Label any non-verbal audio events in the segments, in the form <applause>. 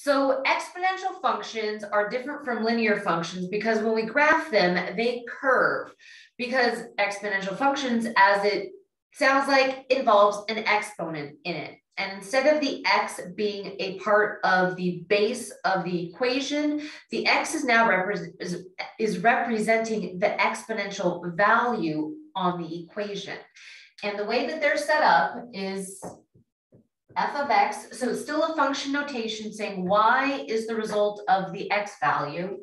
So exponential functions are different from linear functions because when we graph them, they curve because exponential functions, as it sounds like, involves an exponent in it. And instead of the x being a part of the base of the equation, the x is now repre is, is representing the exponential value on the equation. And the way that they're set up is f of x, so it's still a function notation saying y is the result of the x value.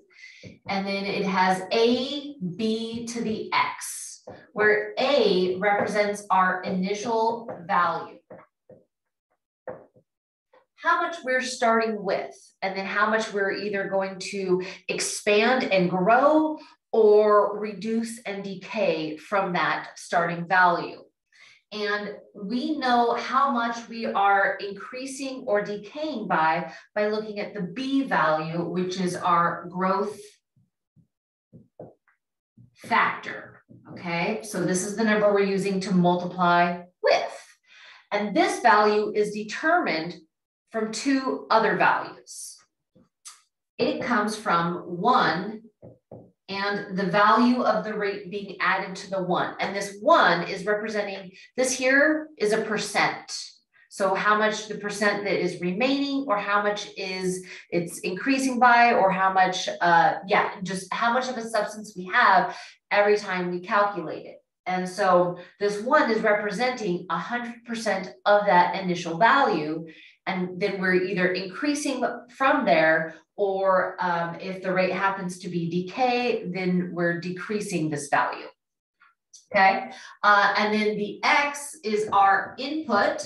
And then it has a, b to the x, where a represents our initial value how much we're starting with, and then how much we're either going to expand and grow or reduce and decay from that starting value. And we know how much we are increasing or decaying by by looking at the B value, which is our growth factor. Okay, so this is the number we're using to multiply with. And this value is determined from two other values. It comes from one and the value of the rate being added to the one. And this one is representing, this here is a percent. So how much the percent that is remaining or how much is it's increasing by or how much, uh, yeah, just how much of a substance we have every time we calculate it. And so this one is representing 100% of that initial value. And then we're either increasing from there, or um, if the rate happens to be decay, then we're decreasing this value. Okay, uh, and then the x is our input,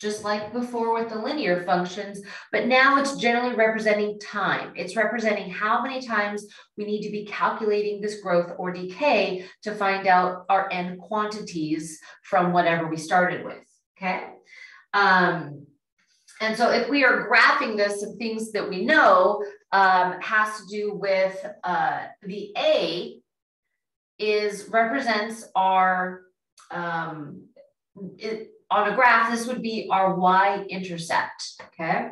just like before with the linear functions, but now it's generally representing time. It's representing how many times we need to be calculating this growth or decay to find out our end quantities from whatever we started with, okay? Um, and so if we are graphing this, some things that we know um, has to do with uh, the A is represents our, um, it, on a graph, this would be our y-intercept, okay?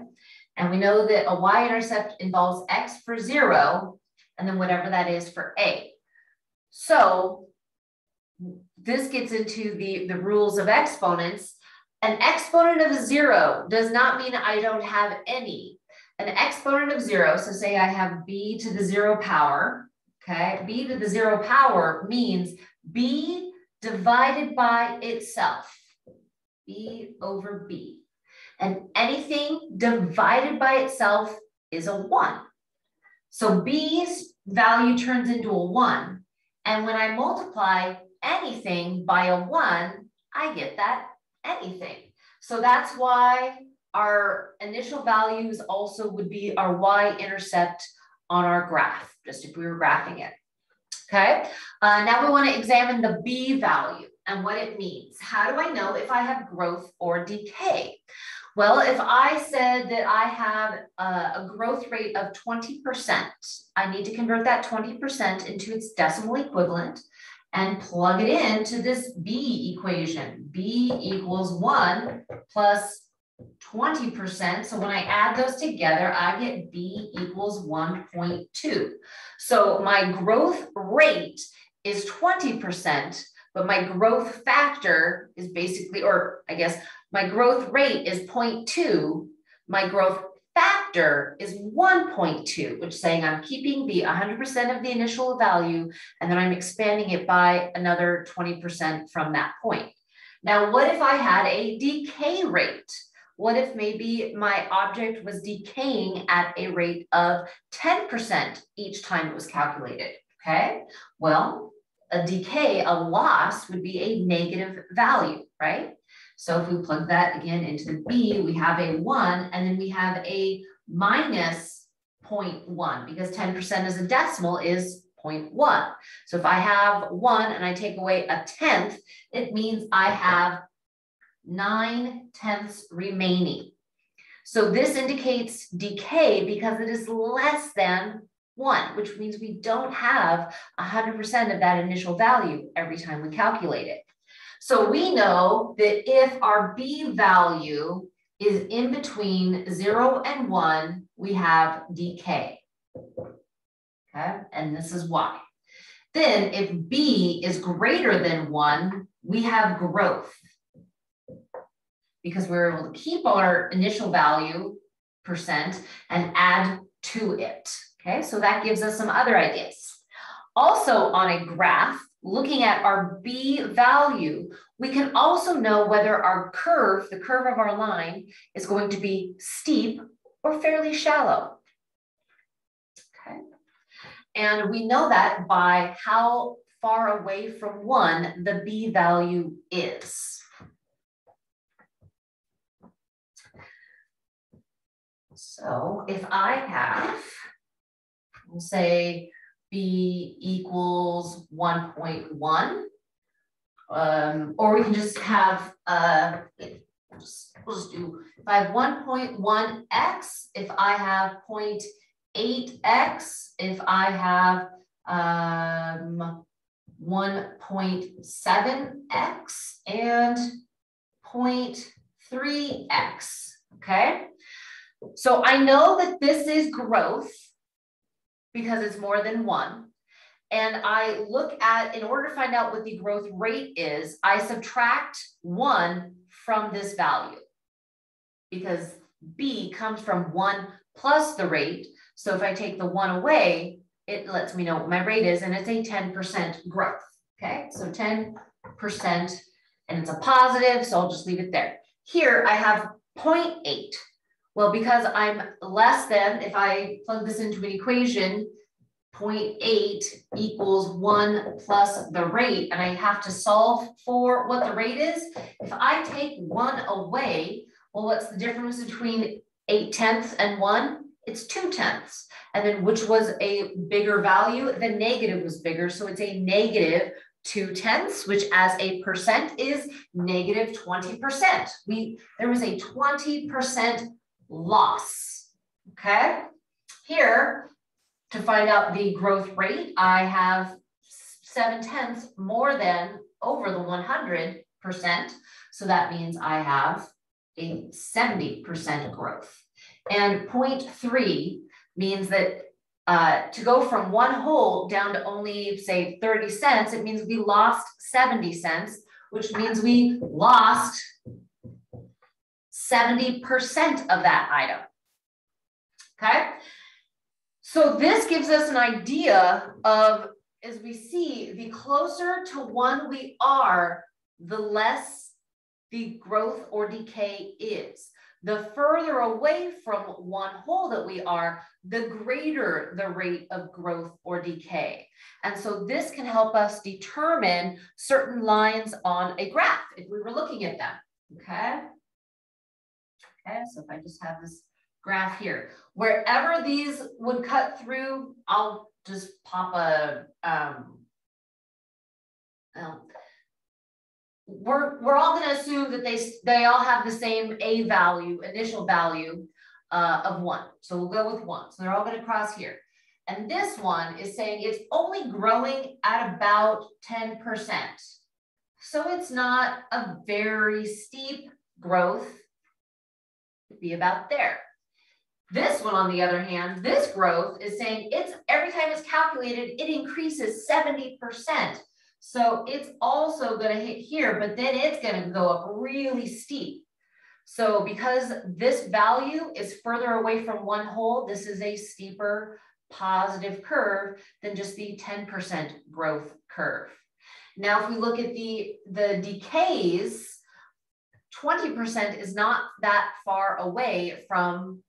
And we know that a y-intercept involves x for zero, and then whatever that is for a. So this gets into the, the rules of exponents an exponent of zero does not mean I don't have any. An exponent of zero, so say I have b to the zero power, okay? b to the zero power means b divided by itself, b over b. And anything divided by itself is a one. So b's value turns into a one. And when I multiply anything by a one, I get that anything. So that's why our initial values also would be our y-intercept on our graph, just if we were graphing it. Okay, uh, now we want to examine the b value and what it means. How do I know if I have growth or decay? Well, if I said that I have a, a growth rate of 20%, I need to convert that 20% into its decimal equivalent and plug it into this B equation. B equals one plus 20%. So when I add those together, I get B equals 1.2. So my growth rate is 20%, but my growth factor is basically, or I guess my growth rate is 0.2. My growth is 1.2, which is saying I'm keeping the 100% of the initial value, and then I'm expanding it by another 20% from that point. Now, what if I had a decay rate? What if maybe my object was decaying at a rate of 10% each time it was calculated? Okay, well, a decay, a loss would be a negative value, right? So if we plug that again into the B, we have a one, and then we have a minus 0.1 because 10% as a decimal is 0.1. So if I have one and I take away a tenth, it means I have nine tenths remaining. So this indicates decay because it is less than one, which means we don't have 100% of that initial value every time we calculate it. So we know that if our B value is in between zero and one, we have decay. Okay, and this is why. Then if B is greater than one, we have growth because we're able to keep our initial value percent and add to it. Okay, so that gives us some other ideas. Also on a graph, looking at our B value, we can also know whether our curve, the curve of our line, is going to be steep or fairly shallow. Okay. And we know that by how far away from one the B value is. So if I have, say B equals 1.1, um, or we can just have, uh, just, we'll just do, if I have 1.1x, if I have 0.8x, if I have um, 1.7x and 0.3x, okay? So I know that this is growth because it's more than one. And I look at, in order to find out what the growth rate is, I subtract one from this value because B comes from one plus the rate. So if I take the one away, it lets me know what my rate is and it's a 10% growth. Okay, so 10% and it's a positive, so I'll just leave it there. Here I have 0.8. Well, because I'm less than, if I plug this into an equation, 0.8 equals one plus the rate, and I have to solve for what the rate is. If I take one away, well, what's the difference between eight tenths and one? It's two tenths. And then which was a bigger value? The negative was bigger. So it's a negative two tenths, which as a percent is negative 20%. We, there was a 20% loss. Okay. Here, to find out the growth rate, I have seven tenths more than over the 100%. So that means I have a 70% growth. And 0.3 means that uh, to go from one whole down to only say 30 cents, it means we lost 70 cents, which means we lost 70% of that item. Okay. So this gives us an idea of, as we see, the closer to one we are, the less the growth or decay is. The further away from one whole that we are, the greater the rate of growth or decay. And so this can help us determine certain lines on a graph if we were looking at them, okay? Okay, so if I just have this graph here, wherever these would cut through, I'll just pop a, um, well, we're, we're all going to assume that they, they all have the same A value, initial value uh, of one. So we'll go with one. So they're all going to cross here. And this one is saying it's only growing at about 10%. So it's not a very steep growth be about there. This one, on the other hand, this growth is saying it's every time it's calculated, it increases 70%. So it's also going to hit here, but then it's going to go up really steep. So because this value is further away from one whole, this is a steeper positive curve than just the 10% growth curve. Now, if we look at the, the decays, 20% is not that far away from,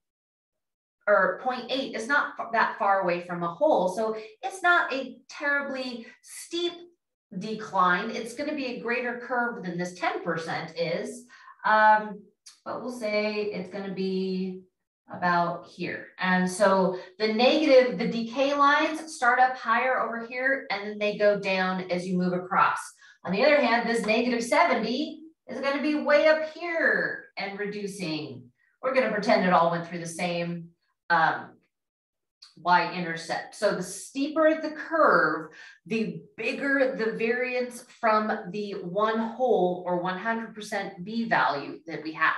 or 0.8 is not that far away from a whole. So it's not a terribly steep decline. It's going to be a greater curve than this 10% is. Um, but we'll say it's going to be about here. And so the negative, the decay lines start up higher over here, and then they go down as you move across. On the other hand, this negative 70 is going to be way up here and reducing. We're going to pretend it all went through the same um, y-intercept. So the steeper the curve, the bigger the variance from the one whole or 100% B value that we have.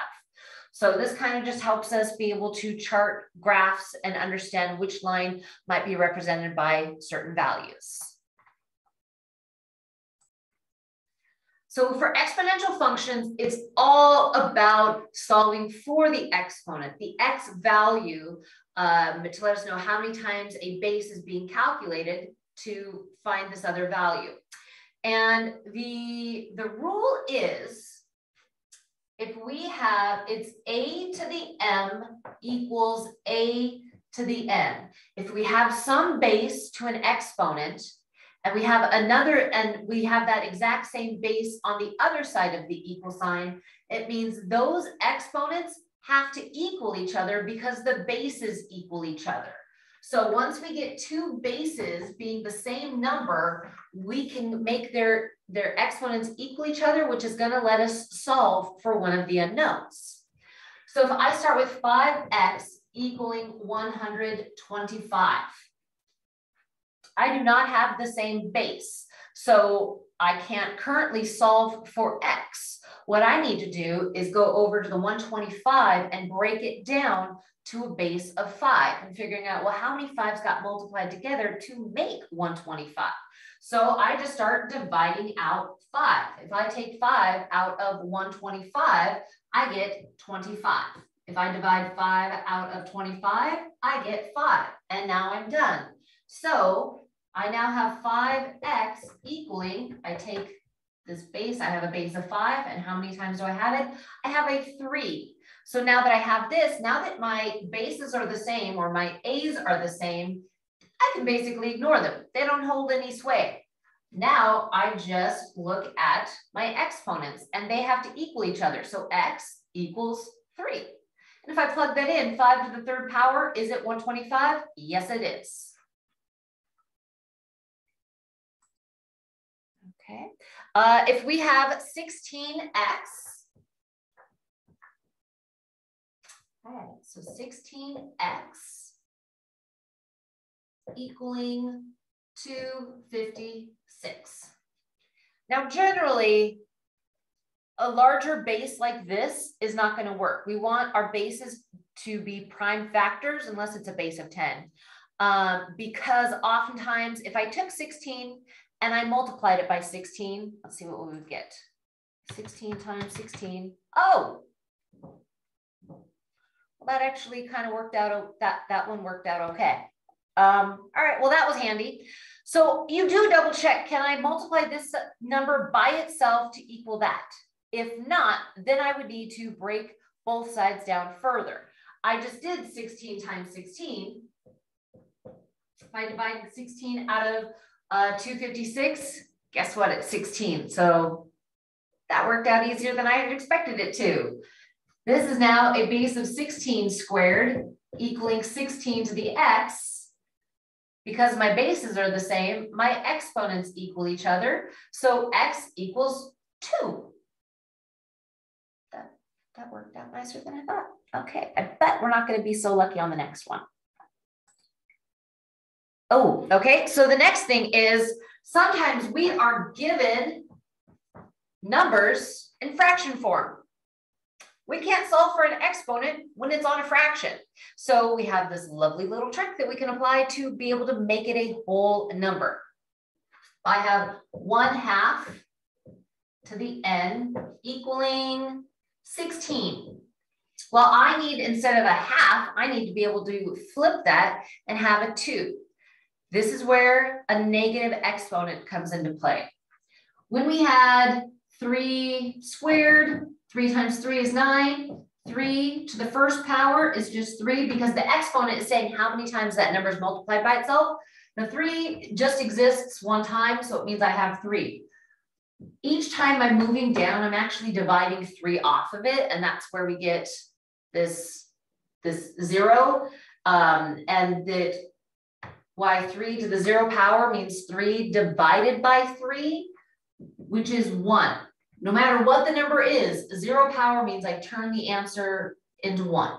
So this kind of just helps us be able to chart graphs and understand which line might be represented by certain values. So for exponential functions, it's all about solving for the exponent, the x value, um, to let us know how many times a base is being calculated to find this other value. And the, the rule is, if we have, it's a to the m equals a to the n. If we have some base to an exponent, and we have another, and we have that exact same base on the other side of the equal sign, it means those exponents have to equal each other because the bases equal each other. So once we get two bases being the same number, we can make their, their exponents equal each other, which is gonna let us solve for one of the unknowns. So if I start with 5x equaling 125, I do not have the same base. So I can't currently solve for X. What I need to do is go over to the 125 and break it down to a base of five and figuring out, well, how many fives got multiplied together to make 125? So I just start dividing out five. If I take five out of 125, I get 25. If I divide five out of 25, I get five. And now I'm done. So I now have 5x equaling, I take this base, I have a base of 5, and how many times do I have it? I have a 3. So now that I have this, now that my bases are the same or my a's are the same, I can basically ignore them. They don't hold any sway. Now I just look at my exponents and they have to equal each other. So x equals 3. And if I plug that in, 5 to the third power, is it 125? Yes, it is. Okay. Uh, if we have 16x, okay, so 16x equaling 256. Now, generally, a larger base like this is not going to work. We want our bases to be prime factors unless it's a base of 10. Um, because oftentimes if I took 16 and I multiplied it by 16. Let's see what we would get. 16 times 16. Oh, well, that actually kind of worked out. That, that one worked out okay. Um, all right, well, that was handy. So you do double check, can I multiply this number by itself to equal that? If not, then I would need to break both sides down further. I just did 16 times 16. If I divide 16 out of uh, 256, guess what? It's 16. So that worked out easier than I had expected it to. This is now a base of 16 squared equaling 16 to the x. Because my bases are the same, my exponents equal each other. So x equals 2. That, that worked out nicer than I thought. Okay, I bet we're not going to be so lucky on the next one. Oh, okay. So the next thing is sometimes we are given numbers in fraction form. We can't solve for an exponent when it's on a fraction. So we have this lovely little trick that we can apply to be able to make it a whole number. I have one half to the n equaling 16. Well, I need, instead of a half, I need to be able to flip that and have a two. This is where a negative exponent comes into play. When we had three squared, three times three is nine, three to the first power is just three because the exponent is saying how many times that number is multiplied by itself. The three just exists one time, so it means I have three. Each time I'm moving down, I'm actually dividing three off of it, and that's where we get this, this zero. Um, and that why 3 to the 0 power means 3 divided by 3, which is 1. No matter what the number is, 0 power means I turn the answer into 1.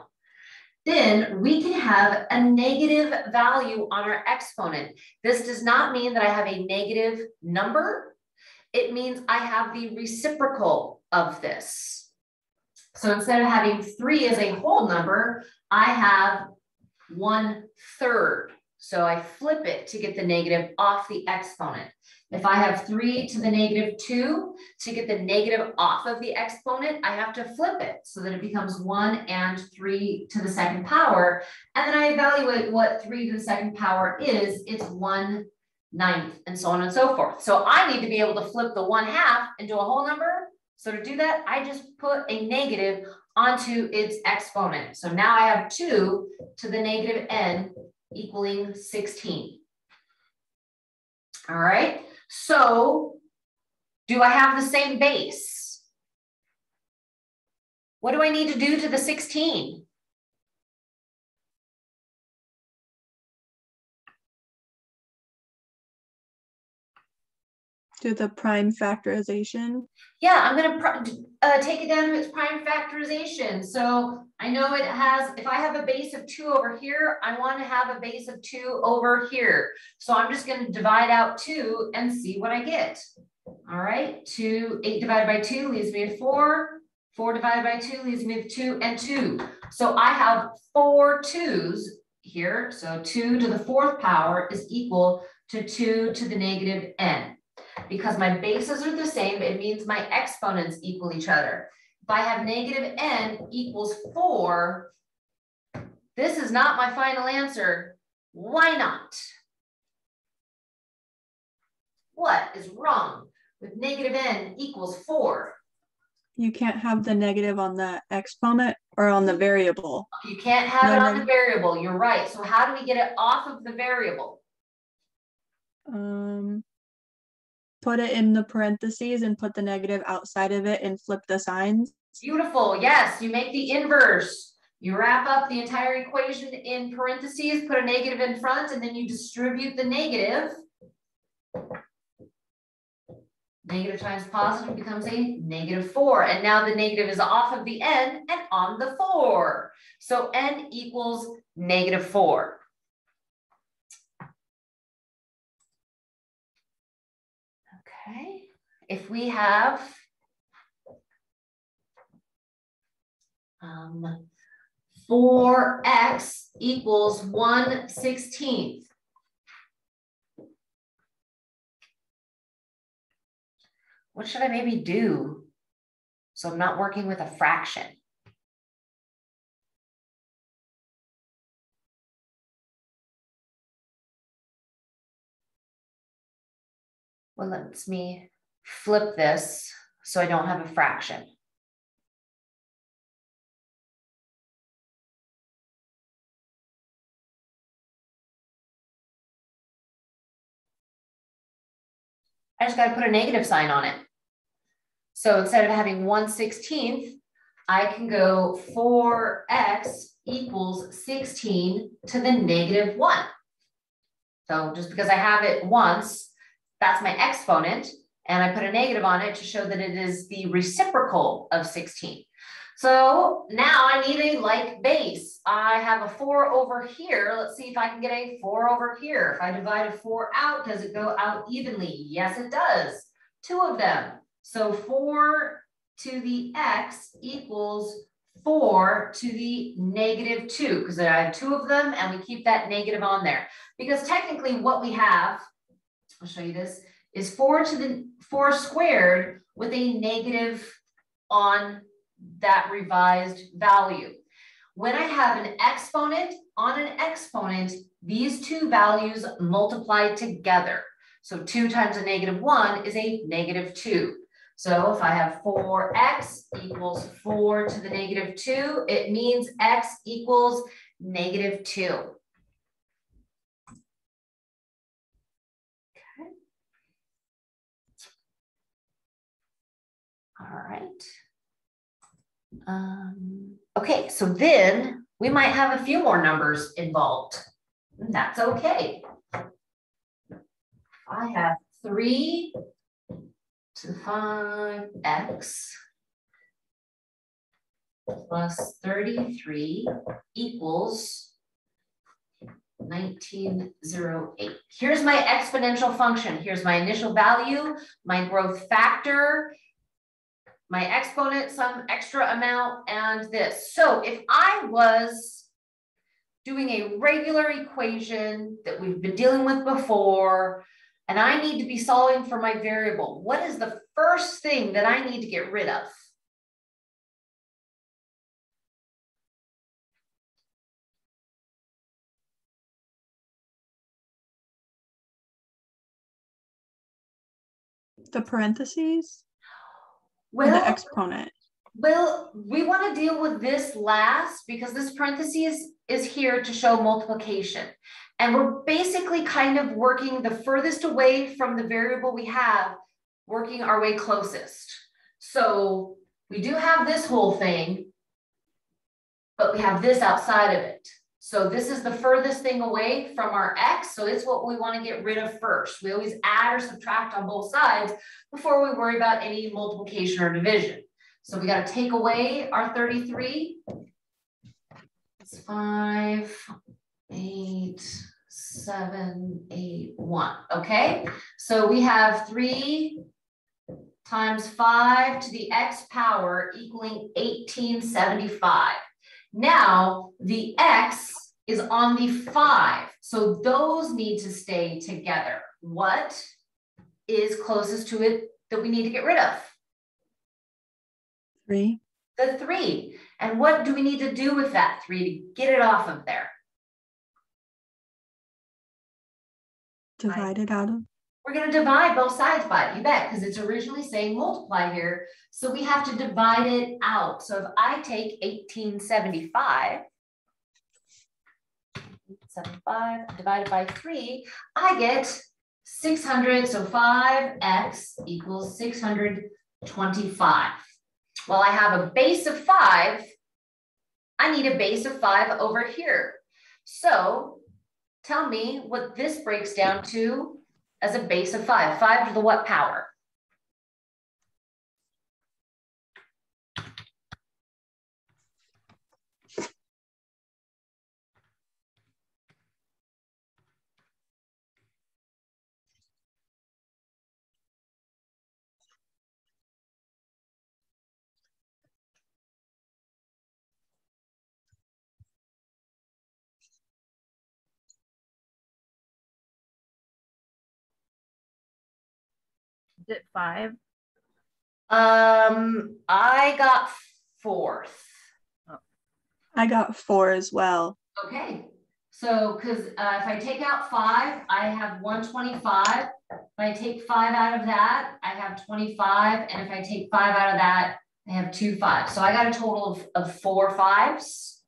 Then we can have a negative value on our exponent. This does not mean that I have a negative number. It means I have the reciprocal of this. So instead of having three as a whole number, I have one third. So I flip it to get the negative off the exponent. If I have three to the negative two, to get the negative off of the exponent, I have to flip it so that it becomes one and three to the second power. And then I evaluate what three to the second power is. It's one ninth and so on and so forth. So I need to be able to flip the one half into a whole number. So to do that, I just put a negative onto its exponent. So now I have two to the negative n equaling 16. All right. So do I have the same base? What do I need to do to the 16? Do the prime factorization? Yeah, I'm gonna uh, take it down to its prime factorization. So I know it has, if I have a base of two over here, I wanna have a base of two over here. So I'm just gonna divide out two and see what I get. All right, two, eight divided by two leaves me with four. Four divided by two leaves me with two and two. So I have four twos here. So two to the fourth power is equal to two to the negative n. Because my bases are the same, it means my exponents equal each other. If I have negative n equals 4, this is not my final answer. Why not? What is wrong with negative n equals 4? You can't have the negative on the exponent or on the variable. You can't have no, it on no. the variable. You're right. So how do we get it off of the variable? Um, put it in the parentheses and put the negative outside of it and flip the signs? Beautiful. Yes, you make the inverse. You wrap up the entire equation in parentheses, put a negative in front, and then you distribute the negative. Negative times positive becomes a negative 4. And now the negative is off of the n and on the 4. So n equals negative 4. If we have um, 4x equals 1 16th. What should I maybe do so I'm not working with a fraction? well, lets me flip this so I don't have a fraction. I just got to put a negative sign on it. So instead of having 1 16th, I can go 4x equals 16 to the negative 1. So just because I have it once, that's my exponent. And I put a negative on it to show that it is the reciprocal of 16. So now I need a like base. I have a four over here. Let's see if I can get a four over here. If I divide a four out, does it go out evenly? Yes, it does. Two of them. So four to the x equals four to the negative two, because I have two of them and we keep that negative on there. Because technically what we have I'll show you this, is four to the four squared with a negative on that revised value. When I have an exponent on an exponent, these two values multiply together. So two times a negative one is a negative two. So if I have 4x equals 4 to the negative 2, it means x equals negative 2. All right. Um, okay, so then we might have a few more numbers involved. That's okay. I have 3 to the 5x plus 33 equals 1908. Here's my exponential function. Here's my initial value, my growth factor, my exponent some extra amount, and this. So if I was doing a regular equation that we've been dealing with before, and I need to be solving for my variable, what is the first thing that I need to get rid of? The parentheses? Well, the exponent? Well, we want to deal with this last because this parentheses is here to show multiplication. And we're basically kind of working the furthest away from the variable we have, working our way closest. So we do have this whole thing, but we have this outside of it. So this is the furthest thing away from our x. So it's what we want to get rid of first. We always add or subtract on both sides before we worry about any multiplication or division. So we got to take away our 33. It's five, eight, seven, eight, one. Okay, so we have three times five to the x power equaling 1875. Now the x is on the five, so those need to stay together. What is closest to it that we need to get rid of? Three. The three. And what do we need to do with that three to get it off of there? Divide it out of? We're going to divide both sides by it, you bet, because it's originally saying multiply here. So we have to divide it out. So if I take 1875, 75 divided by 3, I get 600. So 5x equals 625. Well, I have a base of 5. I need a base of 5 over here. So tell me what this breaks down to as a base of 5. 5 to the what power? It five? Um, I got fourth. I got four as well. Okay, so because uh, if I take out five, I have 125. If I take five out of that, I have 25. And if I take five out of that, I have two fives. So I got a total of, of four fives.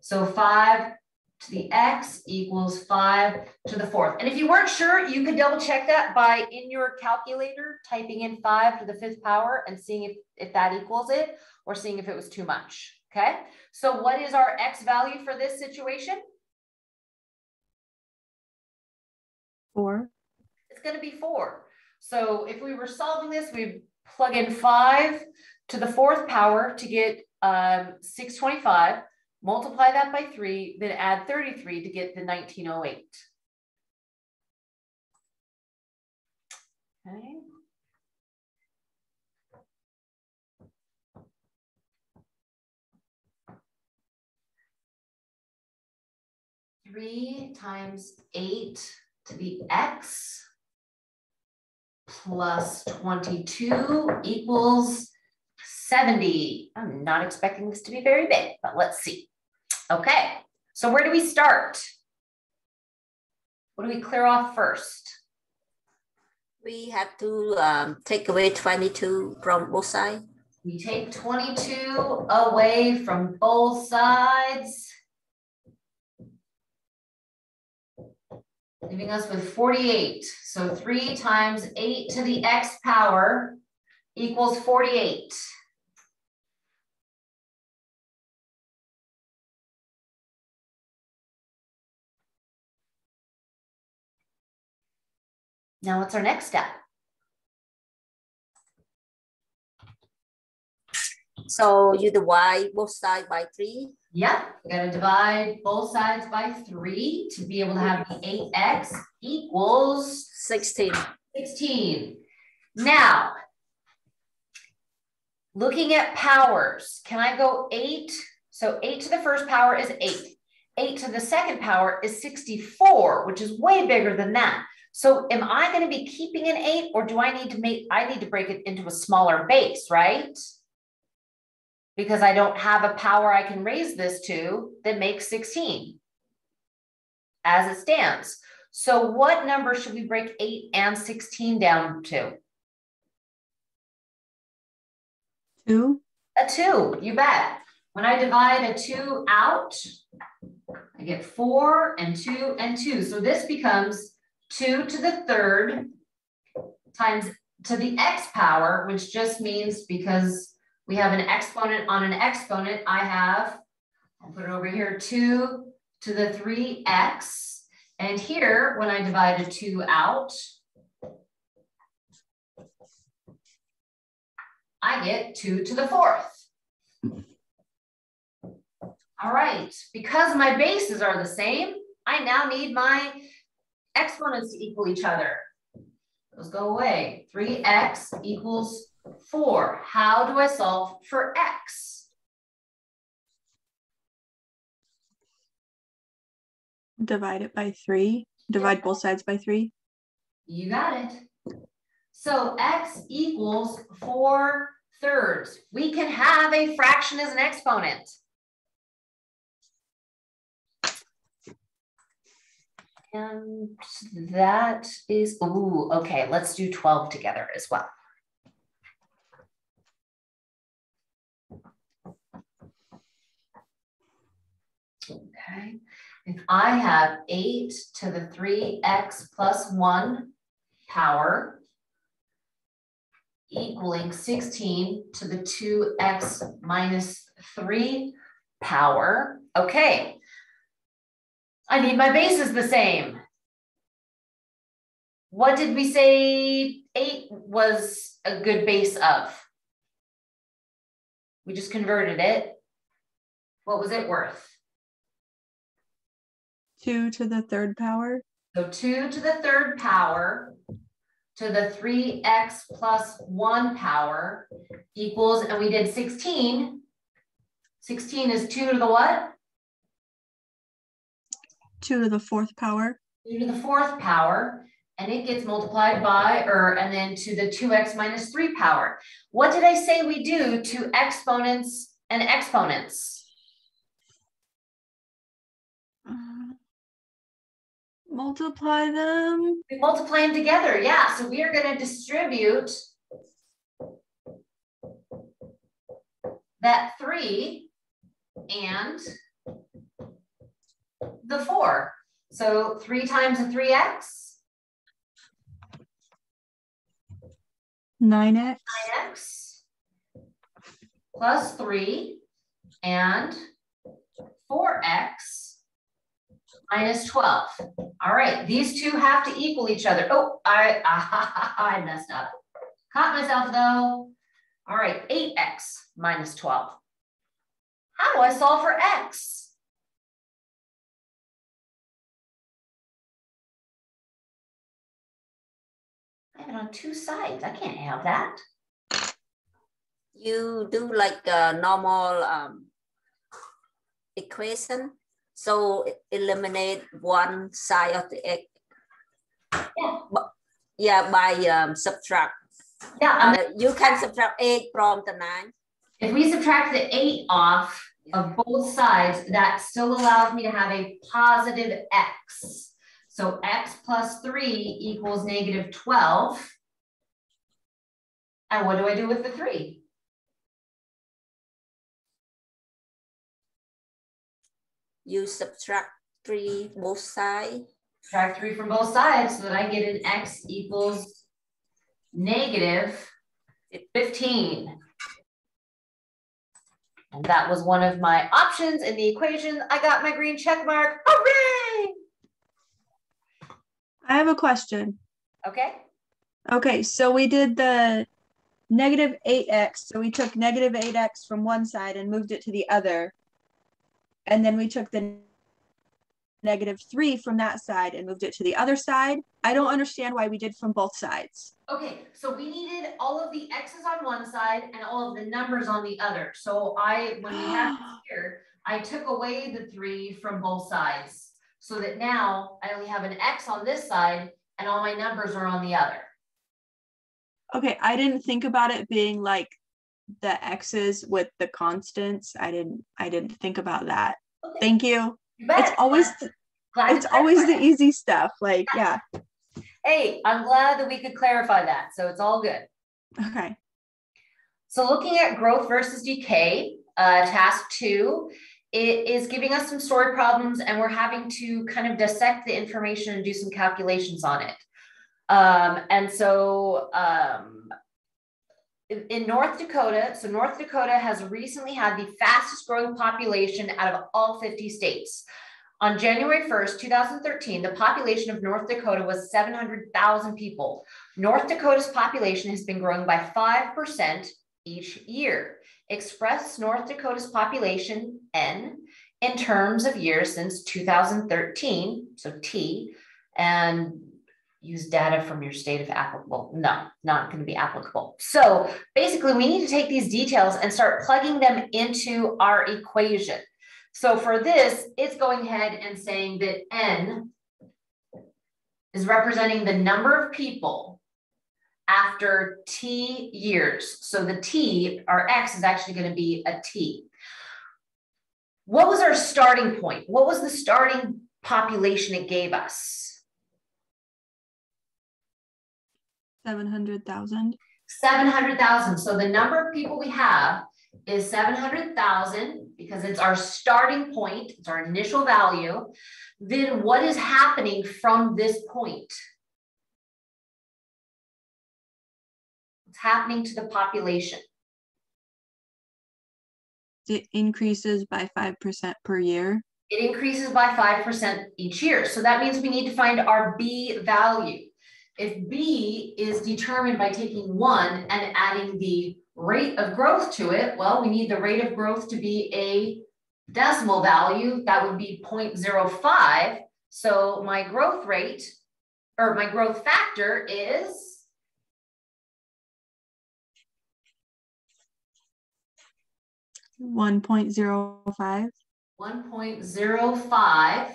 So five to the x equals 5 to the fourth. And if you weren't sure, you could double check that by in your calculator, typing in 5 to the fifth power and seeing if, if that equals it or seeing if it was too much. Okay, so what is our x value for this situation? 4. It's going to be 4. So if we were solving this, we plug in 5 to the fourth power to get um, 625 multiply that by three, then add 33 to get the 1908. Okay. Three times eight to the x plus 22 equals 70. I'm not expecting this to be very big, but let's see. Okay, so where do we start? What do we clear off first? We have to um, take away 22 from both sides. We take 22 away from both sides. Leaving us with 48. So 3 times 8 to the x power equals 48. Now what's our next step? So you divide both sides by three? Yep, we gotta divide both sides by three to be able to have the eight x equals 16. 16. Now, looking at powers, can I go eight? So eight to the first power is eight. Eight to the second power is 64, which is way bigger than that. So am I going to be keeping an eight or do I need to make, I need to break it into a smaller base, right? Because I don't have a power I can raise this to that makes 16 as it stands. So what number should we break eight and 16 down to? Two. A two, you bet. When I divide a two out, I get four and two and two. So this becomes two to the third times to the x power, which just means because we have an exponent on an exponent, I have, I'll put it over here, two to the three x. And here, when I divide a two out, I get two to the fourth. All right, because my bases are the same, I now need my exponents to equal each other. Those go away. 3x equals 4. How do I solve for x? Divide it by 3. Divide both sides by 3. You got it. So x equals 4 thirds. We can have a fraction as an exponent. And that is, ooh, okay, let's do 12 together as well. Okay, if I have 8 to the 3x plus 1 power equaling 16 to the 2x minus 3 power, okay, I need my bases the same. What did we say eight was a good base of? We just converted it. What was it worth? 2 to the third power. So 2 to the third power to the 3x plus 1 power equals, and we did 16. 16 is 2 to the what? 2 to the fourth power. 2 to the fourth power, and it gets multiplied by, or, and then to the 2x minus 3 power. What did I say we do to exponents and exponents? Uh, multiply them. We multiply them together, yeah. So we are going to distribute that 3 and the four. So three times a 3x? 9x. 9x plus 3 and 4x minus 12. All right, these two have to equal each other. Oh, I, <laughs> I messed up. Caught myself though. All right, 8x minus 12. How do I solve for x? It on two sides. I can't have that. You do like a normal um, equation. So eliminate one side of the egg. Yeah. Yeah, by um, subtract. Yeah. Uh, you can subtract eight from the nine. If we subtract the eight off of both sides, that still allows me to have a positive x. So x plus 3 equals negative 12. And what do I do with the 3? You subtract 3 both sides. Subtract 3 from both sides so that I get an x equals negative 15. And that was one of my options in the equation. I got my green check mark. Hooray! I have a question. Okay. Okay, so we did the negative 8x. So we took negative 8x from one side and moved it to the other. And then we took the negative three from that side and moved it to the other side. I don't understand why we did from both sides. Okay, so we needed all of the X's on one side and all of the numbers on the other. So I, when we have this <gasps> here, I took away the three from both sides so that now I only have an X on this side and all my numbers are on the other. Okay, I didn't think about it being like the X's with the constants. I didn't I didn't think about that. Okay. Thank you. You. It's always the, Glad it's always the easy stuff. Like, yeah. Hey, I'm glad that we could clarify that. So it's all good. Okay. So looking at growth versus decay, uh, task two, it is giving us some story problems and we're having to kind of dissect the information and do some calculations on it. Um, and so um, in, North Dakota, so North Dakota has recently had the fastest growing population out of all 50 states. On January 1st, 2013, the population of North Dakota was 700,000 people. North Dakota's population has been growing by 5% each year. Express North Dakota's population, N, in terms of years since 2013, so T, and use data from your state if applicable. No, not going to be applicable. So basically, we need to take these details and start plugging them into our equation. So for this, it's going ahead and saying that N is representing the number of people after T years. So the T, our X is actually going to be a T. What was our starting point? What was the starting population it gave us? 700,000. 700,000. So the number of people we have is 700,000 because it's our starting point, it's our initial value. Then what is happening from this point? Happening to the population? It increases by 5% per year. It increases by 5% each year. So that means we need to find our B value. If B is determined by taking one and adding the rate of growth to it, well, we need the rate of growth to be a decimal value. That would be 0.05. So my growth rate or my growth factor is One point zero five. 1.05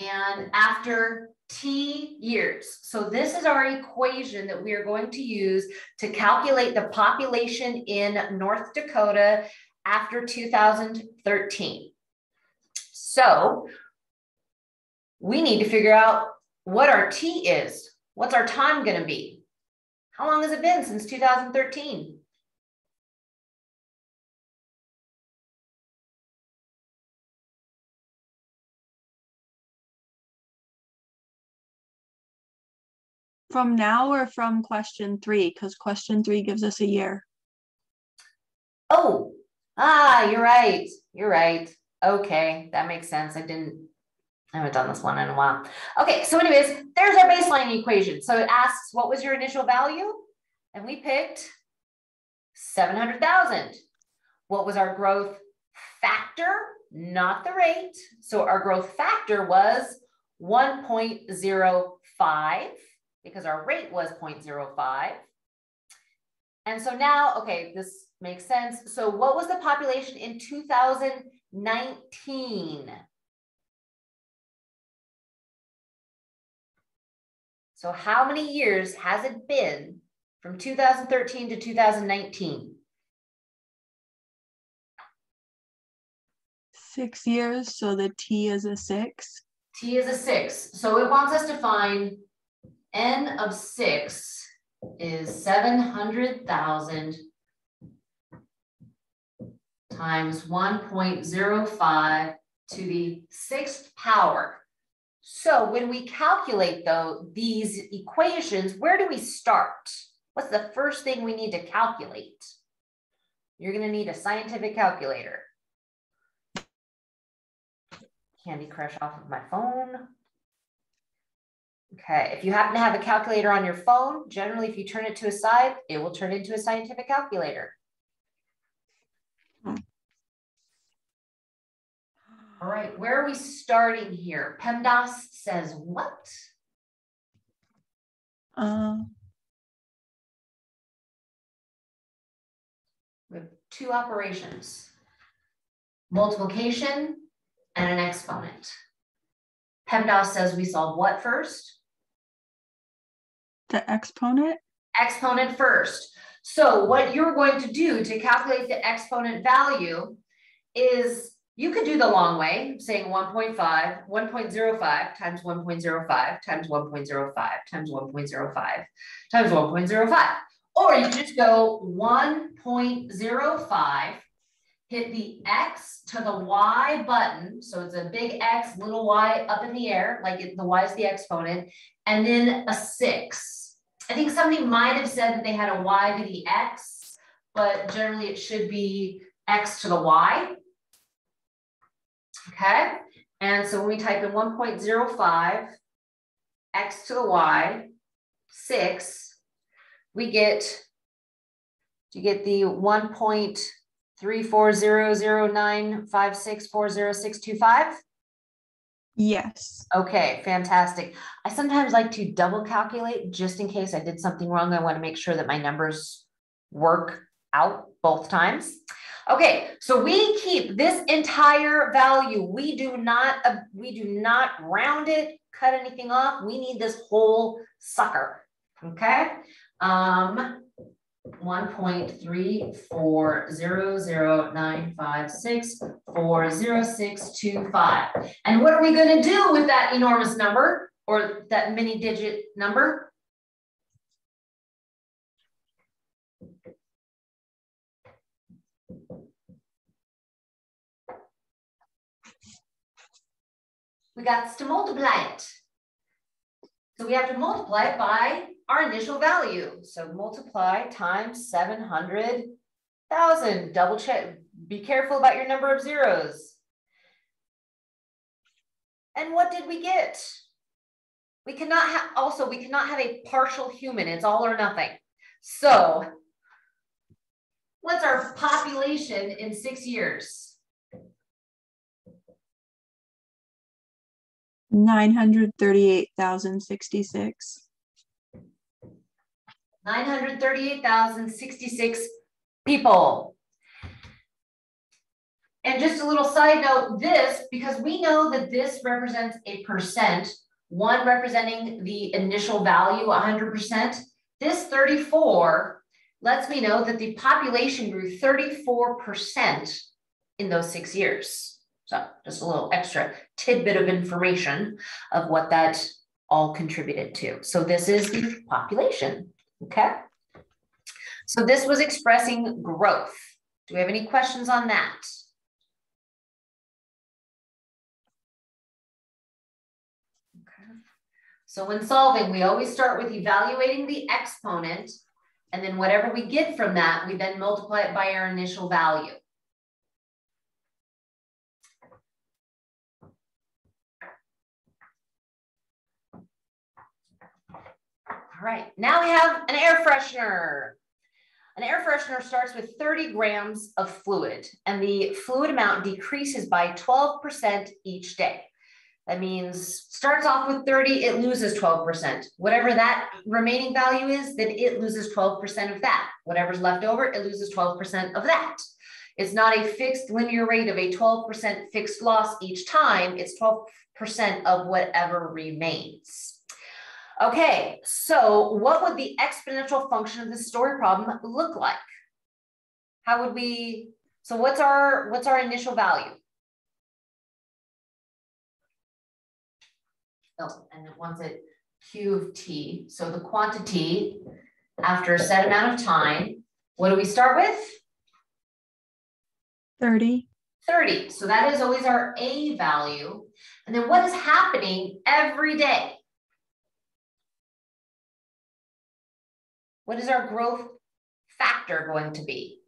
and after T years. So this is our equation that we are going to use to calculate the population in North Dakota after 2013. So we need to figure out what our T is. What's our time going to be? How long has it been since 2013? From now or from question three? Because question three gives us a year. Oh, ah, you're right. You're right. Okay, that makes sense. I didn't, I haven't done this one in a while. Okay, so anyways, there's our baseline equation. So it asks, what was your initial value? And we picked 700,000. What was our growth factor? Not the rate. So our growth factor was 1.05 because our rate was 0.05. And so now, okay, this makes sense. So what was the population in 2019? So how many years has it been from 2013 to 2019? Six years, so the T is a six. T is a six. So it wants us to find N of six is 700,000 times 1.05 to the sixth power. So when we calculate though these equations, where do we start? What's the first thing we need to calculate? You're gonna need a scientific calculator. Candy Crush off of my phone. Okay, if you happen to have a calculator on your phone, generally if you turn it to a side, it will turn into a scientific calculator. All right, where are we starting here? PEMDAS says what? Uh, We have two operations. Multiplication and an exponent. PEMDAS says we solve what first? The exponent. Exponent first. So what you're going to do to calculate the exponent value is you could do the long way, saying 1.5, 1.05 times 1.05 times 1.05 times 1.05 times 1.05. Or you just go 1.05, hit the X to the Y button. So it's a big X, little y up in the air, like it, the Y is the exponent, and then a six. I think somebody might have said that they had a Y to the X, but generally it should be X to the Y. Okay, and so when we type in 1.05, X to the Y, six, we get, you get the 1.340095640625? Yes. Okay, fantastic. I sometimes like to double calculate just in case I did something wrong. I want to make sure that my numbers work out both times. Okay, so we keep this entire value. We do not, uh, we do not round it, cut anything off. We need this whole sucker, okay? Um, one point three four zero zero nine five six four zero six two five. And what are we going to do with that enormous number or that many digit number? We got to multiply it. So we have to multiply it by our initial value. So multiply times 700,000. Double check. Be careful about your number of zeros. And what did we get? We cannot have, also, we cannot have a partial human. It's all or nothing. So what's our population in six years? 938,066. 938,066 people. And just a little side note, this, because we know that this represents a percent, one representing the initial value, 100%, this 34 lets me know that the population grew 34% in those six years. So just a little extra tidbit of information of what that all contributed to. So this is the population, okay? So this was expressing growth. Do we have any questions on that? Okay. So when solving, we always start with evaluating the exponent, and then whatever we get from that, we then multiply it by our initial value. All right, now we have an air freshener. An air freshener starts with 30 grams of fluid and the fluid amount decreases by 12% each day. That means starts off with 30, it loses 12%. Whatever that remaining value is, then it loses 12% of that. Whatever's left over, it loses 12% of that. It's not a fixed linear rate of a 12% fixed loss each time. It's 12% of whatever remains. Okay, so what would the exponential function of the story problem look like? How would we, so what's our, what's our initial value? Oh, and it wants it q of t. So the quantity after a set amount of time, what do we start with? 30. 30. So that is always our A value. And then what is happening every day? What is our growth factor going to be?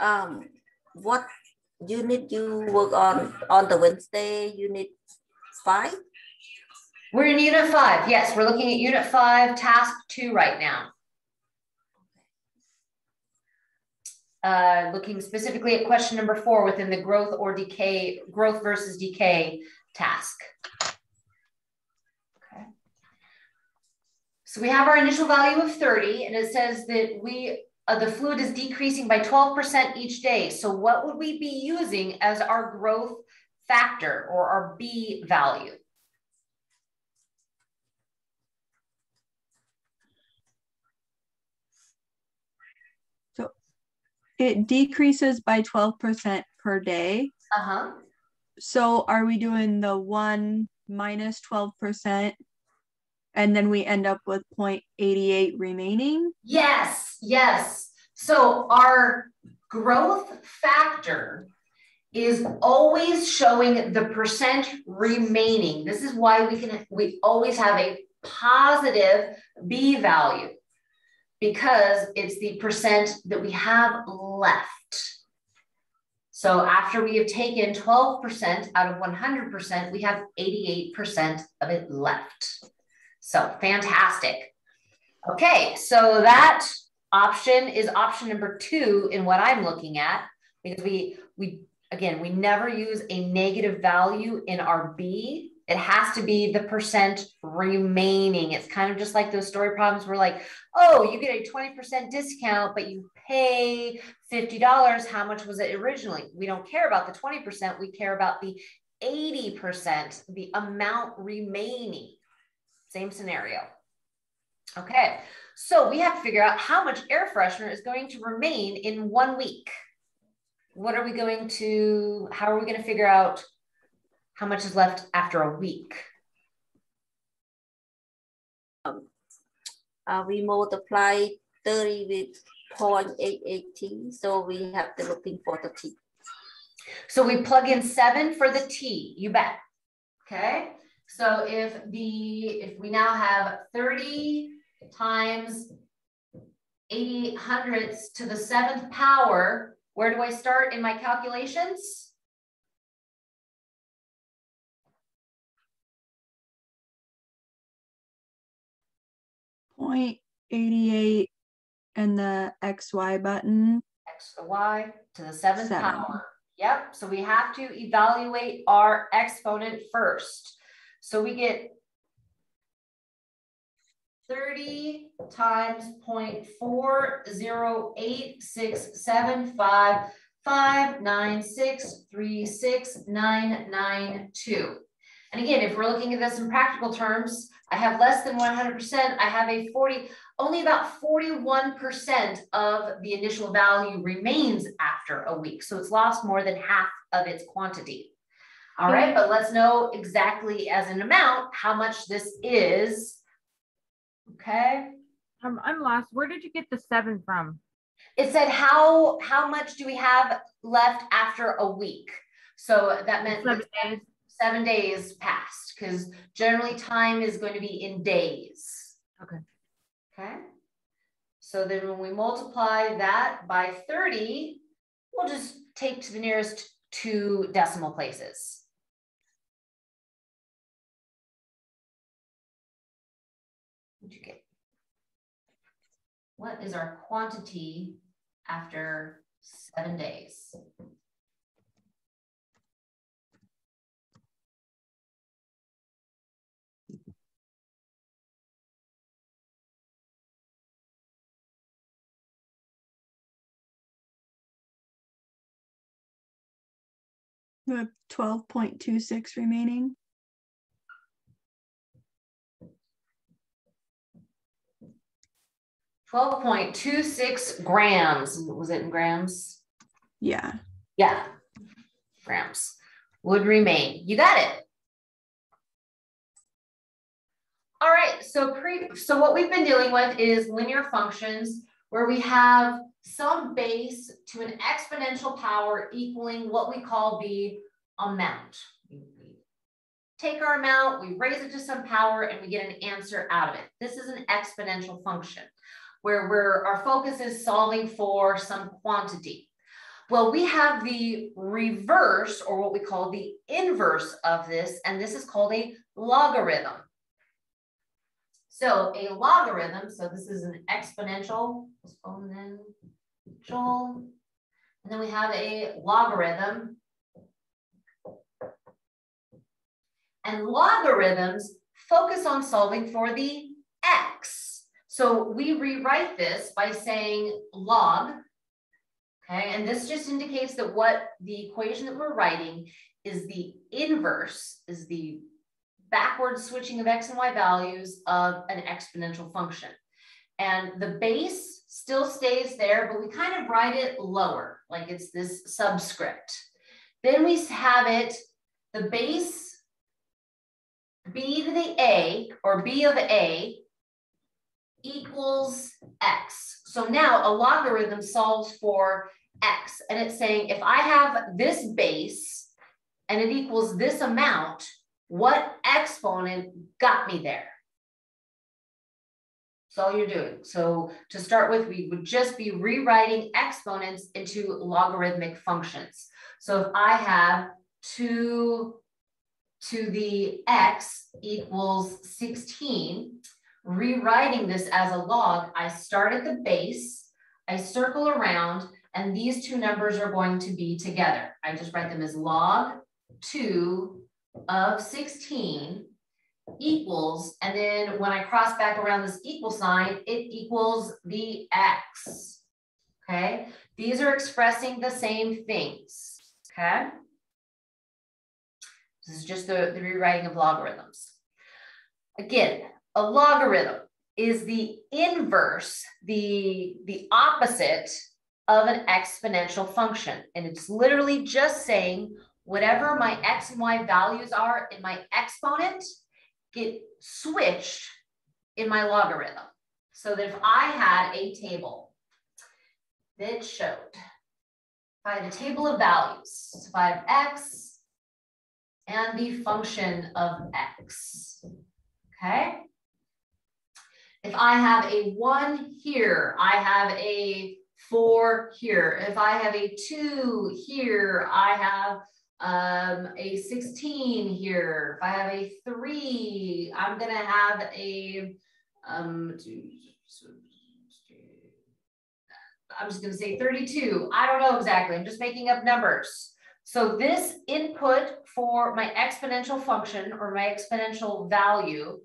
Um, what unit you work on on the Wednesday? Unit five. We're in unit five. Yes, we're looking at unit five, task two right now. uh, looking specifically at question number four within the growth or decay, growth versus decay task. So we have our initial value of 30 and it says that we uh, the fluid is decreasing by 12% each day. So what would we be using as our growth factor or our B value? So it decreases by 12% per day. Uh-huh. So are we doing the one minus 12% and then we end up with 0.88 remaining? Yes, yes. So our growth factor is always showing the percent remaining. This is why we can we always have a positive B value because it's the percent that we have left. So after we have taken 12% out of 100%, we have 88% of it left. So fantastic. Okay, so that option is option number two in what I'm looking at because we, we again, we never use a negative value in our B. It has to be the percent remaining. It's kind of just like those story problems where like, oh, you get a 20% discount, but you pay $50. How much was it originally? We don't care about the 20%. We care about the 80%, the amount remaining. Same scenario. Okay, so we have to figure out how much air freshener is going to remain in one week. What are we going to, how are we going to figure out how much is left after a week? Um, uh, we multiply 30 with 0.880, so we have to looking for the t. So we plug in seven for the t, you bet. Okay, so if the, if we now have 30 times 80 hundredths to the seventh power, where do I start in my calculations? Point eighty-eight and the XY button. X to Y to the seventh Seven. power. Yep, so we have to evaluate our exponent first. So we get 30 times 0.40867559636992. And again, if we're looking at this in practical terms, I have less than 100%. I have a 40, only about 41% of the initial value remains after a week. So it's lost more than half of its quantity. All right, but let's know exactly as an amount how much this is. Okay. I'm, I'm lost. Where did you get the seven from? It said how how much do we have left after a week? So that meant seven days. Seven days passed because generally time is going to be in days. Okay. Okay. So then when we multiply that by 30, we'll just take to the nearest two decimal places. What'd you get? What is our quantity after seven days? You have 12.26 remaining. 12.26 grams. Was it in grams? Yeah. Yeah, grams would remain. You got it. All right, so pre so what we've been dealing with is linear functions where we have some base to an exponential power equaling what we call the amount. We take our amount, we raise it to some power, and we get an answer out of it. This is an exponential function where we're, our focus is solving for some quantity. Well, we have the reverse or what we call the inverse of this, and this is called a logarithm. So a logarithm, so this is an exponential, exponential And then we have a logarithm. And logarithms focus on solving for the x. So we rewrite this by saying log, okay? And this just indicates that what the equation that we're writing is the inverse, is the backward switching of x and y values of an exponential function. And the base still stays there, but we kind of write it lower, like it's this subscript. Then we have it, the base b to the a, or b of a, equals x. So now a logarithm solves for x, and it's saying if I have this base and it equals this amount, what exponent got me there? That's all you're doing. So to start with, we would just be rewriting exponents into logarithmic functions. So if I have 2 to the x equals 16, rewriting this as a log, I start at the base, I circle around, and these two numbers are going to be together. I just write them as log 2 of 16 equals, and then when I cross back around this equal sign, it equals the x, okay? These are expressing the same things, okay? This is just the, the rewriting of logarithms. Again, a logarithm is the inverse, the, the opposite of an exponential function. And it's literally just saying whatever my x and y values are in my exponent, get switched in my logarithm. So that if I had a table that showed, if I had a table of values, so if I have x and the function of x, okay? If I have a one here, I have a four here. If I have a two here, I have um, a 16 here. If I have a three, I'm gonna have a, um, I'm just gonna say 32. I don't know exactly, I'm just making up numbers. So this input for my exponential function or my exponential value,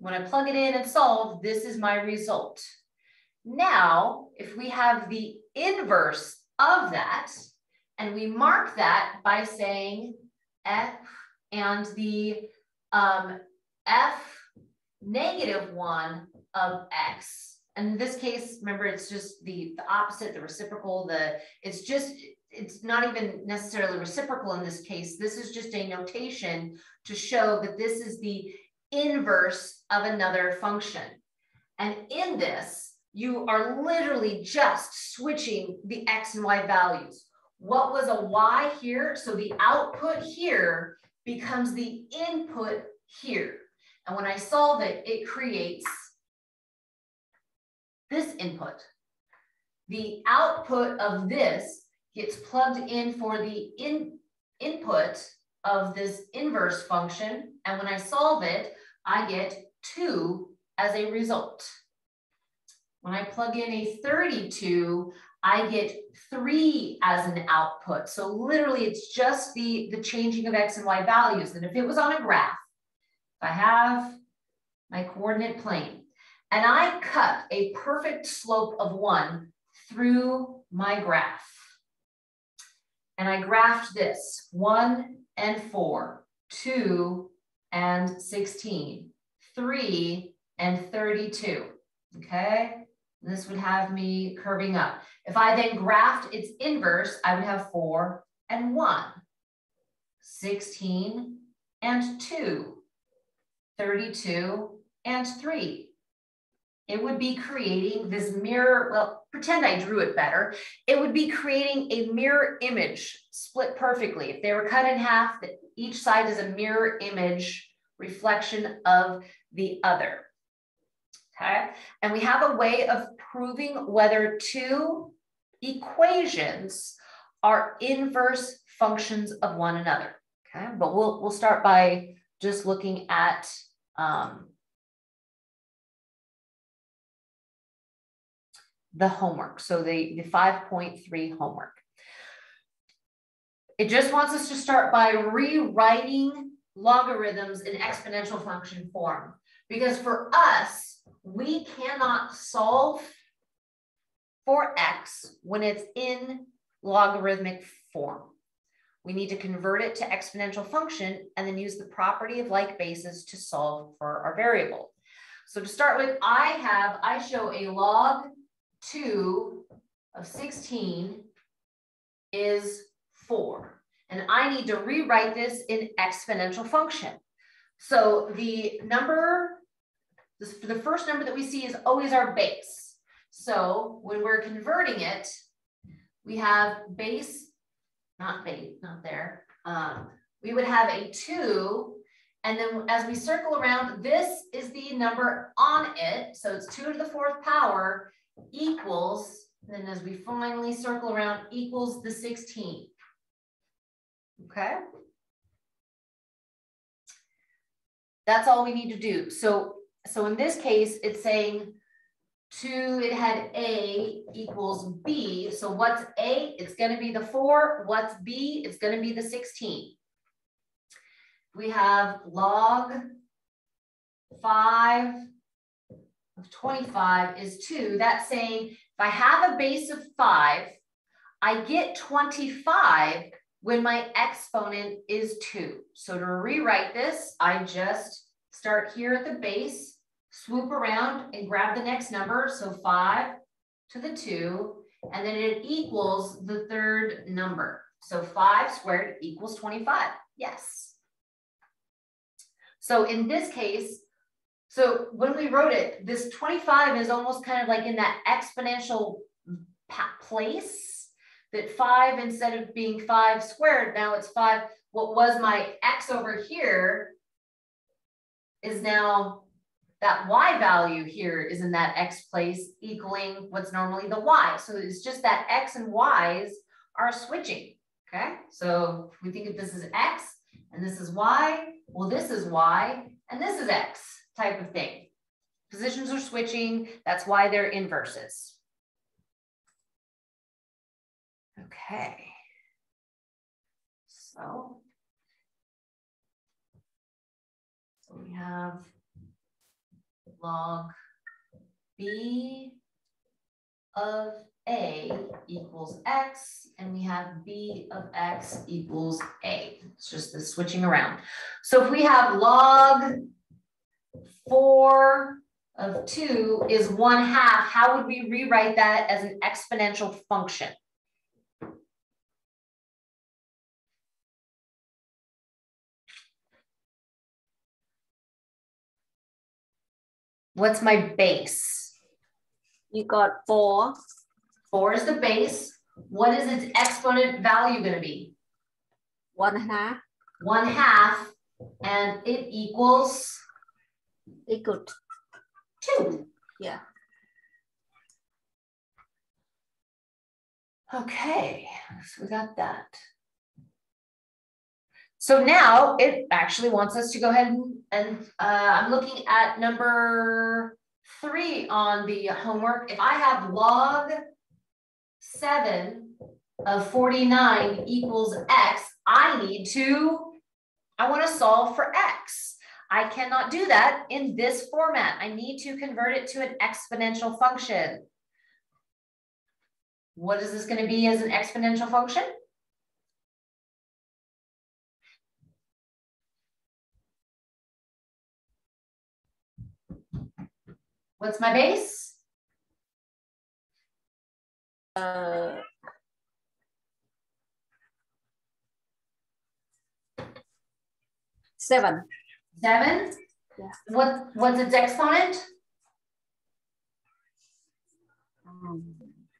when I plug it in and solve, this is my result. Now, if we have the inverse of that, and we mark that by saying f and the um, f negative one of x. And in this case, remember, it's just the, the opposite, the reciprocal, the, it's just, it's not even necessarily reciprocal in this case. This is just a notation to show that this is the inverse of another function. And in this, you are literally just switching the x and y values. What was a Y here? So the output here becomes the input here. And when I solve it, it creates this input. The output of this gets plugged in for the in, input of this inverse function. And when I solve it, I get two as a result. When I plug in a 32, I get three as an output. So literally it's just the, the changing of X and Y values. And if it was on a graph, if I have my coordinate plane and I cut a perfect slope of one through my graph, and I graphed this one and four, two and 16, three and 32, okay? This would have me curving up. If I then graphed its inverse, I would have four and one, 16 and two, 32 and three. It would be creating this mirror, well, pretend I drew it better. It would be creating a mirror image split perfectly. If they were cut in half, each side is a mirror image reflection of the other okay? And we have a way of proving whether two equations are inverse functions of one another, okay? But we'll, we'll start by just looking at um, the homework, so the, the 5.3 homework. It just wants us to start by rewriting logarithms in exponential function form. Because for us, we cannot solve for x when it's in logarithmic form. We need to convert it to exponential function and then use the property of like bases to solve for our variable. So to start with, I have, I show a log 2 of 16 is 4. And I need to rewrite this in exponential function. So the number, the first number that we see is always our base. So when we're converting it, we have base not base, not there. Um, we would have a two, and then as we circle around, this is the number on it. So it's two to the fourth power equals, then as we finally circle around, equals the 16. Okay? That's all we need to do. So, so in this case, it's saying two, it had A equals B. So what's A? It's going to be the 4. What's B? It's going to be the 16. We have log 5 of 25 is 2. That's saying if I have a base of 5, I get 25 when my exponent is 2. So to rewrite this, I just start here at the base swoop around and grab the next number. So five to the two, and then it equals the third number. So five squared equals 25. Yes. So in this case, so when we wrote it, this 25 is almost kind of like in that exponential place that five, instead of being five squared, now it's five. What was my X over here is now that y value here is in that x place equaling what's normally the y. So it's just that x and y's are switching, okay? So we think of this as x and this is y, well, this is y and this is x type of thing. Positions are switching, that's why they're inverses. Okay. So, so we have log b of a equals x, and we have b of x equals a. It's just the switching around. So if we have log 4 of 2 is 1 half, how would we rewrite that as an exponential function? What's my base? You got four. Four is the base. What is its exponent value going to be? One half. One half, and it equals? Equal two. Yeah. Okay, so we got that. So now it actually wants us to go ahead and, and uh, I'm looking at number three on the homework. If I have log seven of 49 equals X, I need to, I want to solve for X. I cannot do that in this format. I need to convert it to an exponential function. What is this going to be as an exponential function? What's my base? Uh, seven. Seven? Yeah. What, what's its exponent?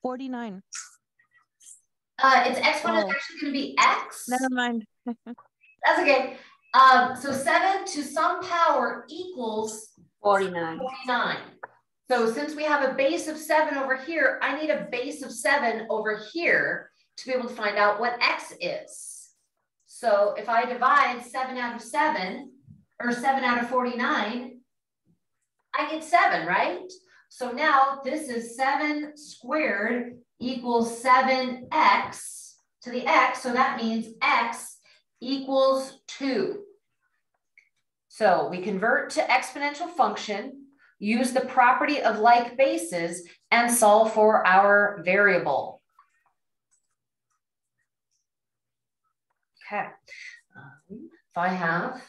49. Uh, its exponent Oh. is actually going to be x. Never mind. <laughs> That's okay. Um, so 7 to some power equals 49. 49. So since we have a base of 7 over here, I need a base of 7 over here to be able to find out what x is. So if I divide 7 out of 7, or 7 out of 49, I get 7, right? So now this is 7 squared equals 7x to the x, so that means x equals 2. So we convert to exponential function, use the property of like bases, and solve for our variable. Okay, um, if I have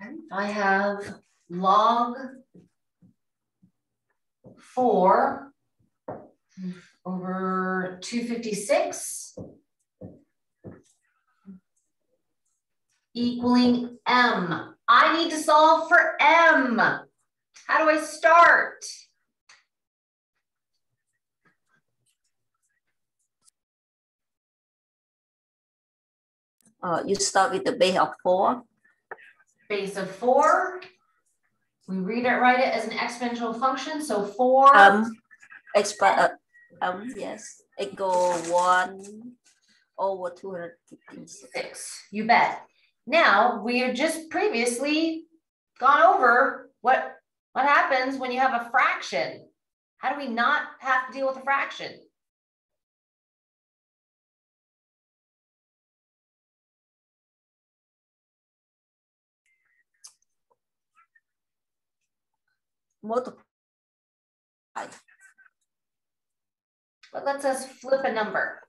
okay, if I have log 4 over 256 equaling m. I need to solve for m. How do I start? Uh, you start with the base of four. Base of four. We read it, write it as an exponential function. So four. Um, exp uh, um, yes, equal one over 256. You bet. Now, we have just previously gone over what, what happens when you have a fraction. How do we not have to deal with a fraction? Multiply. What lets us flip a number?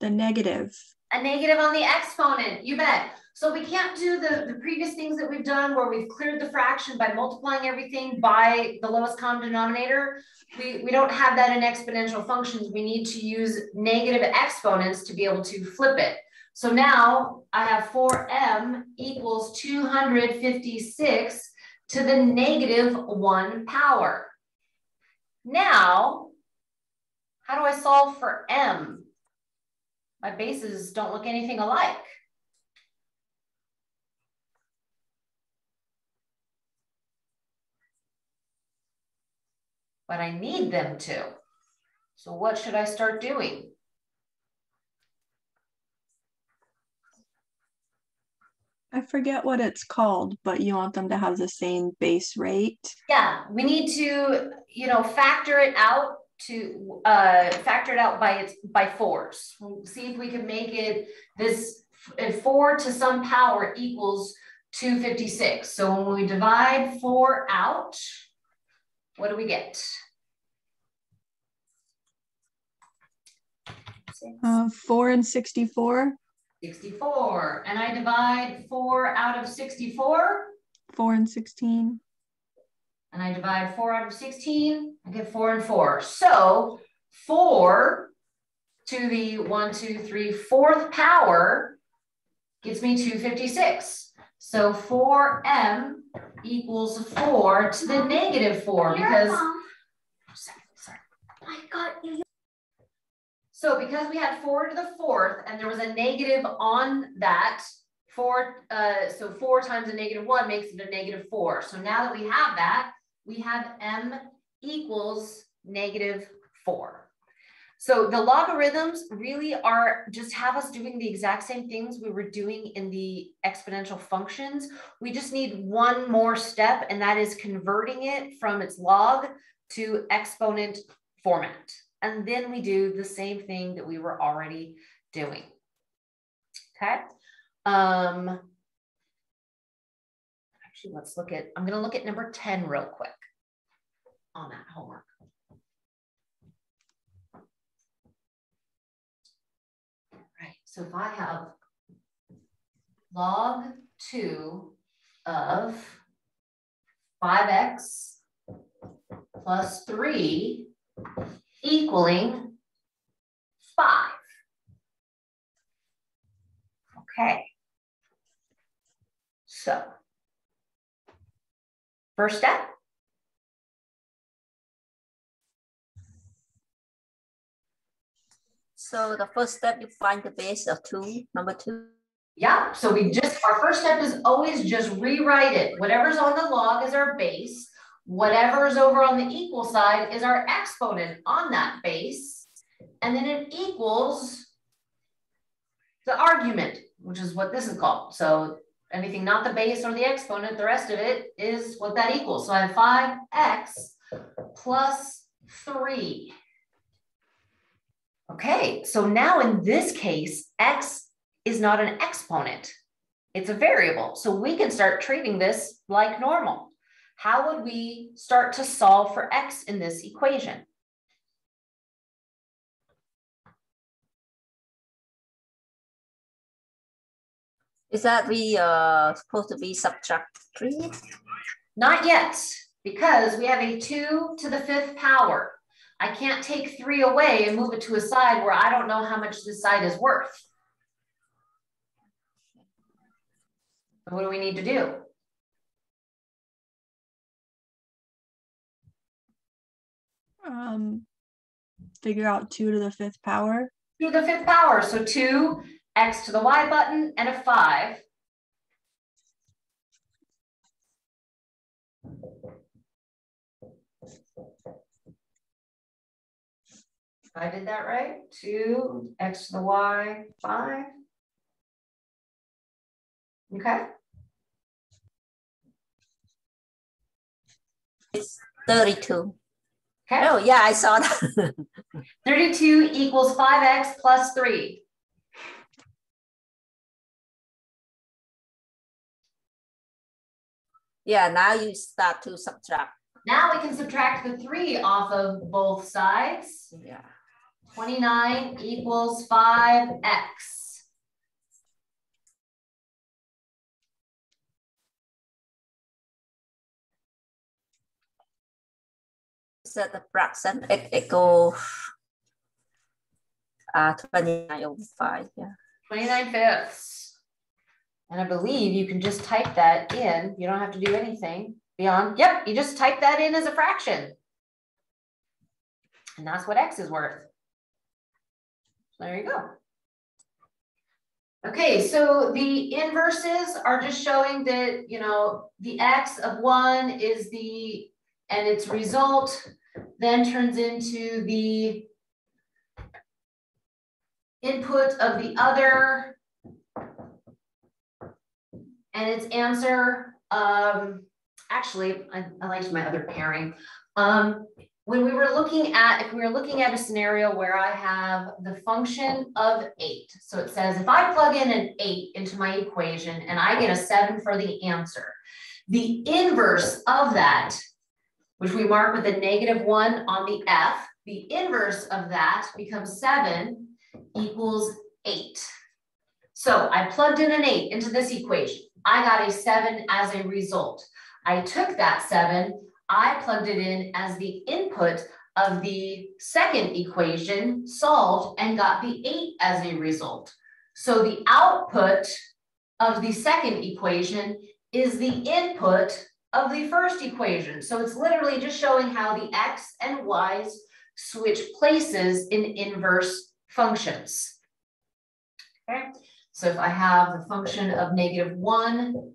The negative. A negative on the exponent, you bet. So we can't do the, the previous things that we've done where we've cleared the fraction by multiplying everything by the lowest common denominator. We, we don't have that in exponential functions. We need to use negative exponents to be able to flip it. So now I have 4m equals 256 to the negative one power. Now, how do I solve for m? My bases don't look anything alike. But I need them to. So what should I start doing? I forget what it's called, but you want them to have the same base rate. Yeah, we need to, you know, factor it out to uh, factor it out by its by fours. We'll see if we can make it this four to some power equals 256. So when we divide four out, what do we get? Uh, four and 64. 64. And I divide 4 out of 64. 4 and 16. And I divide 4 out of 16. I get 4 and 4. So 4 to the 1, 2, 3, fourth power gets me 256. So 4m equals 4 to the negative 4 because... Sorry. I got you. So because we had four to the fourth and there was a negative on that, four, uh, so four times a negative one makes it a negative four. So now that we have that, we have m equals negative four. So the logarithms really are just have us doing the exact same things we were doing in the exponential functions. We just need one more step and that is converting it from its log to exponent format. And then we do the same thing that we were already doing. Okay. Um, actually, let's look at, I'm going to look at number 10 real quick on that homework. All right. So if I have log 2 of 5x plus 3 equaling five. Okay. So, first step. So the first step, you find the base of two, number two. Yeah, so we just, our first step is always just rewrite it. Whatever's on the log is our base. Whatever is over on the equal side is our exponent on that base. And then it equals the argument, which is what this is called. So anything not the base or the exponent, the rest of it is what that equals. So I have five x plus three. Okay, so now in this case, x is not an exponent. It's a variable. So we can start treating this like normal. How would we start to solve for x in this equation? Is that we uh supposed to be subtract three? Not yet, because we have a two to the fifth power. I can't take three away and move it to a side where I don't know how much this side is worth. What do we need to do? Um, figure out two to the fifth power. Two to the fifth power. So two X to the Y button and a five. I did that right. Two X to the Y, five. Okay. It's 32. Okay. Oh, yeah, I saw that. <laughs> 32 equals 5x plus 3. yeah, now you start to subtract. Now we can subtract the 3 off of both sides. Yeah. 29 equals 5x. Set the fraction x equals uh, 29 over 5. Yeah. 29 fifths. And I believe you can just type that in. You don't have to do anything beyond. Yep, you just type that in as a fraction. And that's what x is worth. There you go. Okay, so the inverses are just showing that, you know, the x of one is the, and its result then turns into the input of the other and its answer, um, actually, I, I liked my other pairing. Um, when we were looking at, if we were looking at a scenario where I have the function of eight, so it says if I plug in an eight into my equation and I get a seven for the answer, the inverse of that, which we mark with a negative one on the F, the inverse of that becomes seven equals eight. So I plugged in an eight into this equation. I got a seven as a result. I took that seven, I plugged it in as the input of the second equation, solved, and got the eight as a result. So the output of the second equation is the input of the first equation. So it's literally just showing how the x and y's switch places in inverse functions. Okay, so if I have the function of negative one,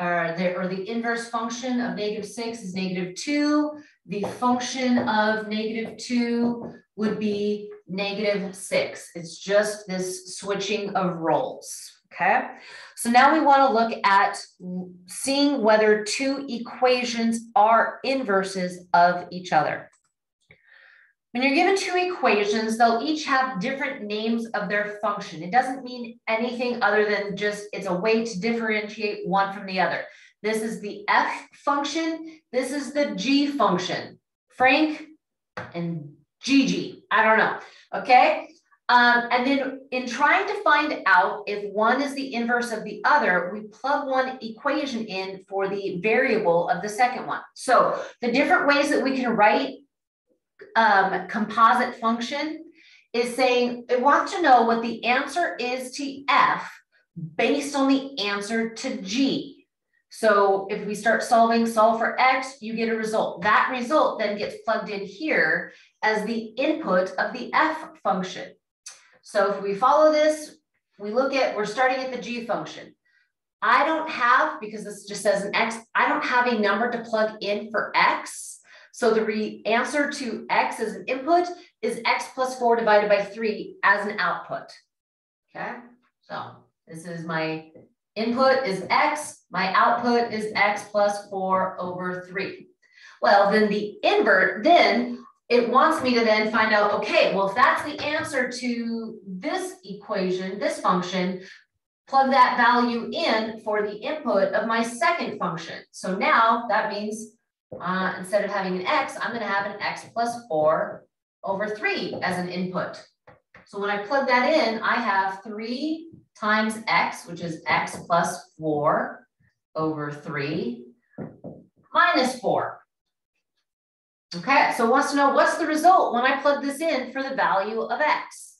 or the, or the inverse function of negative six is negative two, the function of negative two would be negative six. It's just this switching of roles, okay? So now we wanna look at seeing whether two equations are inverses of each other. When you're given two equations, they'll each have different names of their function. It doesn't mean anything other than just it's a way to differentiate one from the other. This is the f function. This is the g function. Frank and Gigi, I don't know, okay? Um, and then in trying to find out if one is the inverse of the other, we plug one equation in for the variable of the second one. So the different ways that we can write um, composite function is saying it wants to know what the answer is to F based on the answer to G. So if we start solving, solve for X, you get a result. That result then gets plugged in here as the input of the F function. So if we follow this, we look at, we're starting at the G function. I don't have, because this just says an X, I don't have a number to plug in for X. So the answer to x as an input is x plus 4 divided by 3 as an output. Okay, so this is my input is x, my output is x plus 4 over 3. Well, then the invert, then it wants me to then find out, okay, well, if that's the answer to this equation, this function, plug that value in for the input of my second function. So now that means uh, instead of having an x, I'm going to have an x plus 4 over 3 as an input. So when I plug that in, I have 3 times x, which is x plus 4 over 3 minus 4. Okay, so wants to know what's the result when I plug this in for the value of x.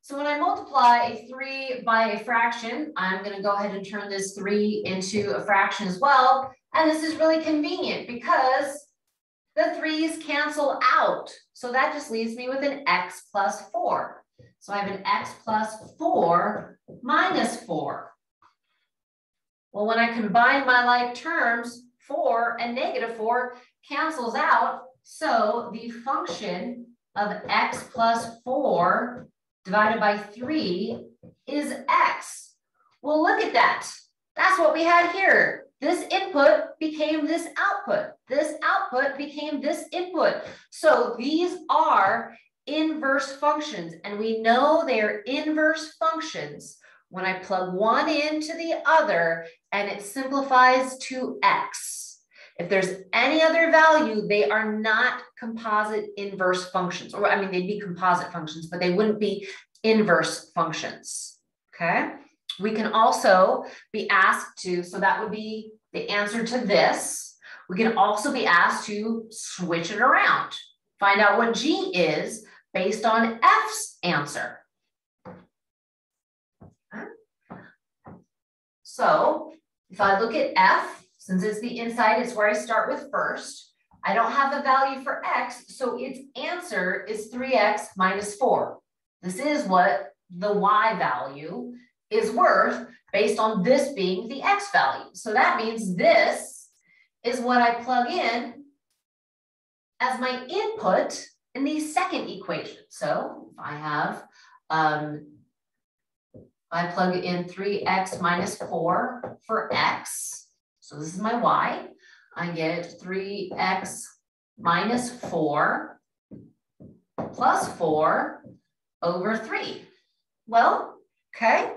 So when I multiply a 3 by a fraction, I'm going to go ahead and turn this 3 into a fraction as well. And this is really convenient because the 3's cancel out. So that just leaves me with an x plus 4. So I have an x plus 4 minus 4. Well, when I combine my like terms, 4 and negative 4 cancels out. So the function of x plus 4 divided by 3 is x. Well, look at that. That's what we had here. This input became this output. This output became this input. So these are inverse functions, and we know they are inverse functions when I plug one into the other and it simplifies to x. If there's any other value, they are not composite inverse functions, or I mean, they'd be composite functions, but they wouldn't be inverse functions, okay? We can also be asked to, so that would be the answer to this. We can also be asked to switch it around, find out what G is based on F's answer. So if I look at F, since it's the inside, it's where I start with first. I don't have a value for x, so its answer is 3x minus 4. This is what the y value is worth based on this being the x value. So that means this is what I plug in as my input in the second equation. So if I have, um, I plug in 3x minus 4 for x, so this is my y. I get 3x minus 4 plus 4 over 3. Well, okay,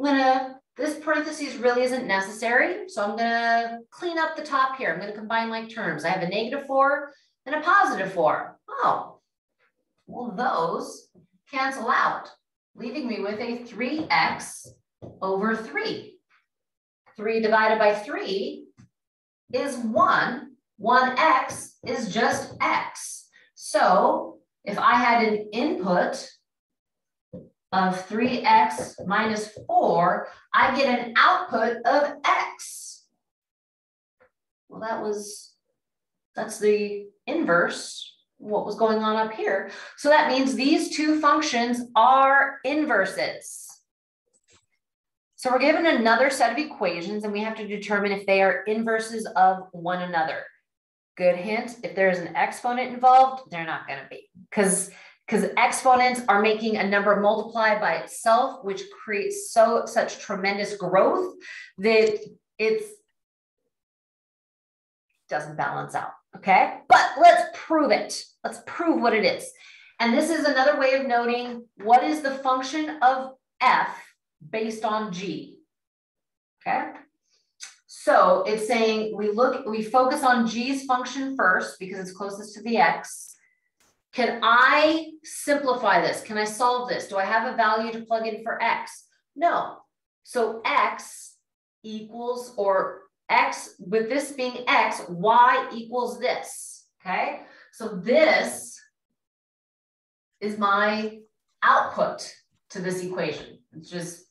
I'm gonna, this parentheses really isn't necessary, so I'm gonna clean up the top here. I'm gonna combine like terms. I have a negative 4 and a positive 4. Oh, well, those cancel out, leaving me with a 3x over 3. 3 divided by 3 is 1. 1x is just x. So if I had an input of 3x minus 4, I get an output of x. Well, that was, that's the inverse what was going on up here. So that means these two functions are inverses. So we're given another set of equations and we have to determine if they are inverses of one another. Good hint, if there's an exponent involved, they're not gonna be because because exponents are making a number multiply by itself, which creates so such tremendous growth that it's doesn't balance out. Okay, but let's prove it. Let's prove what it is. And this is another way of noting what is the function of f based on G. Okay. So it's saying we look, we focus on G's function first because it's closest to the X. Can I simplify this? Can I solve this? Do I have a value to plug in for X? No. So X equals, or X, with this being X, Y equals this, okay? So this is my output to this equation. It's just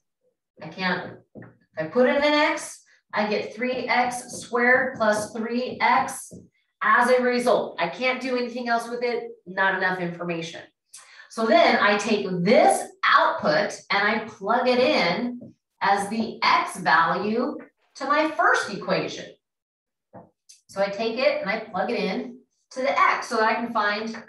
I can't, if I put in an x, I get 3x squared plus 3x as a result. I can't do anything else with it, not enough information. So then I take this output and I plug it in as the x value to my first equation. So I take it and I plug it in to the x so that I can find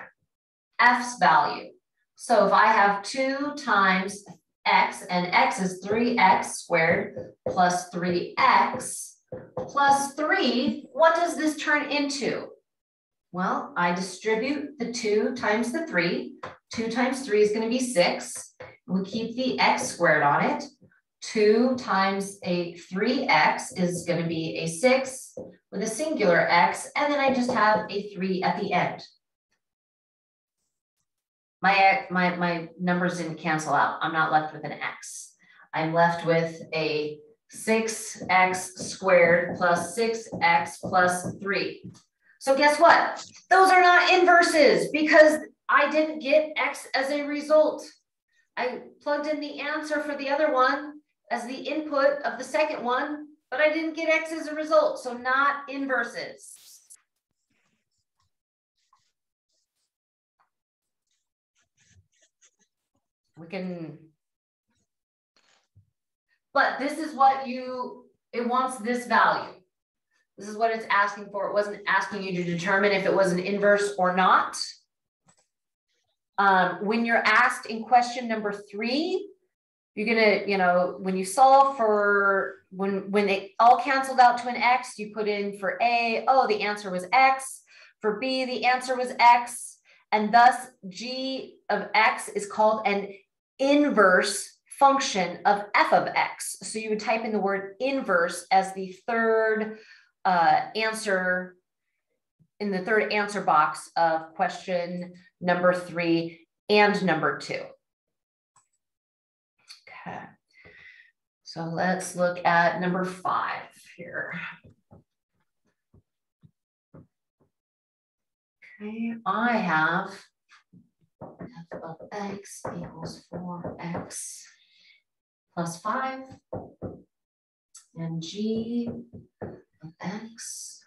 f's value. So if I have 2 times x, and x is 3x squared plus 3x plus 3. What does this turn into? Well, I distribute the 2 times the 3. 2 times 3 is going to be 6. We keep the x squared on it. 2 times a 3x is going to be a 6 with a singular x, and then I just have a 3 at the end. My, my, my numbers didn't cancel out. I'm not left with an x. I'm left with a 6x squared plus 6x plus 3. So guess what? Those are not inverses because I didn't get x as a result. I plugged in the answer for the other one as the input of the second one, but I didn't get X as a result, so not inverses. We can, but this is what you, it wants this value. This is what it's asking for. It wasn't asking you to determine if it was an inverse or not. Um, when you're asked in question number three, you're gonna, you know, when you solve for when when it all canceled out to an x, you put in for a, oh, the answer was x. For b, the answer was x, and thus g of x is called an inverse function of f of x. So you would type in the word inverse as the third uh, answer in the third answer box of question number three and number two. Okay. So let's look at number five here. Okay, I have f of x equals 4x plus 5 and g of x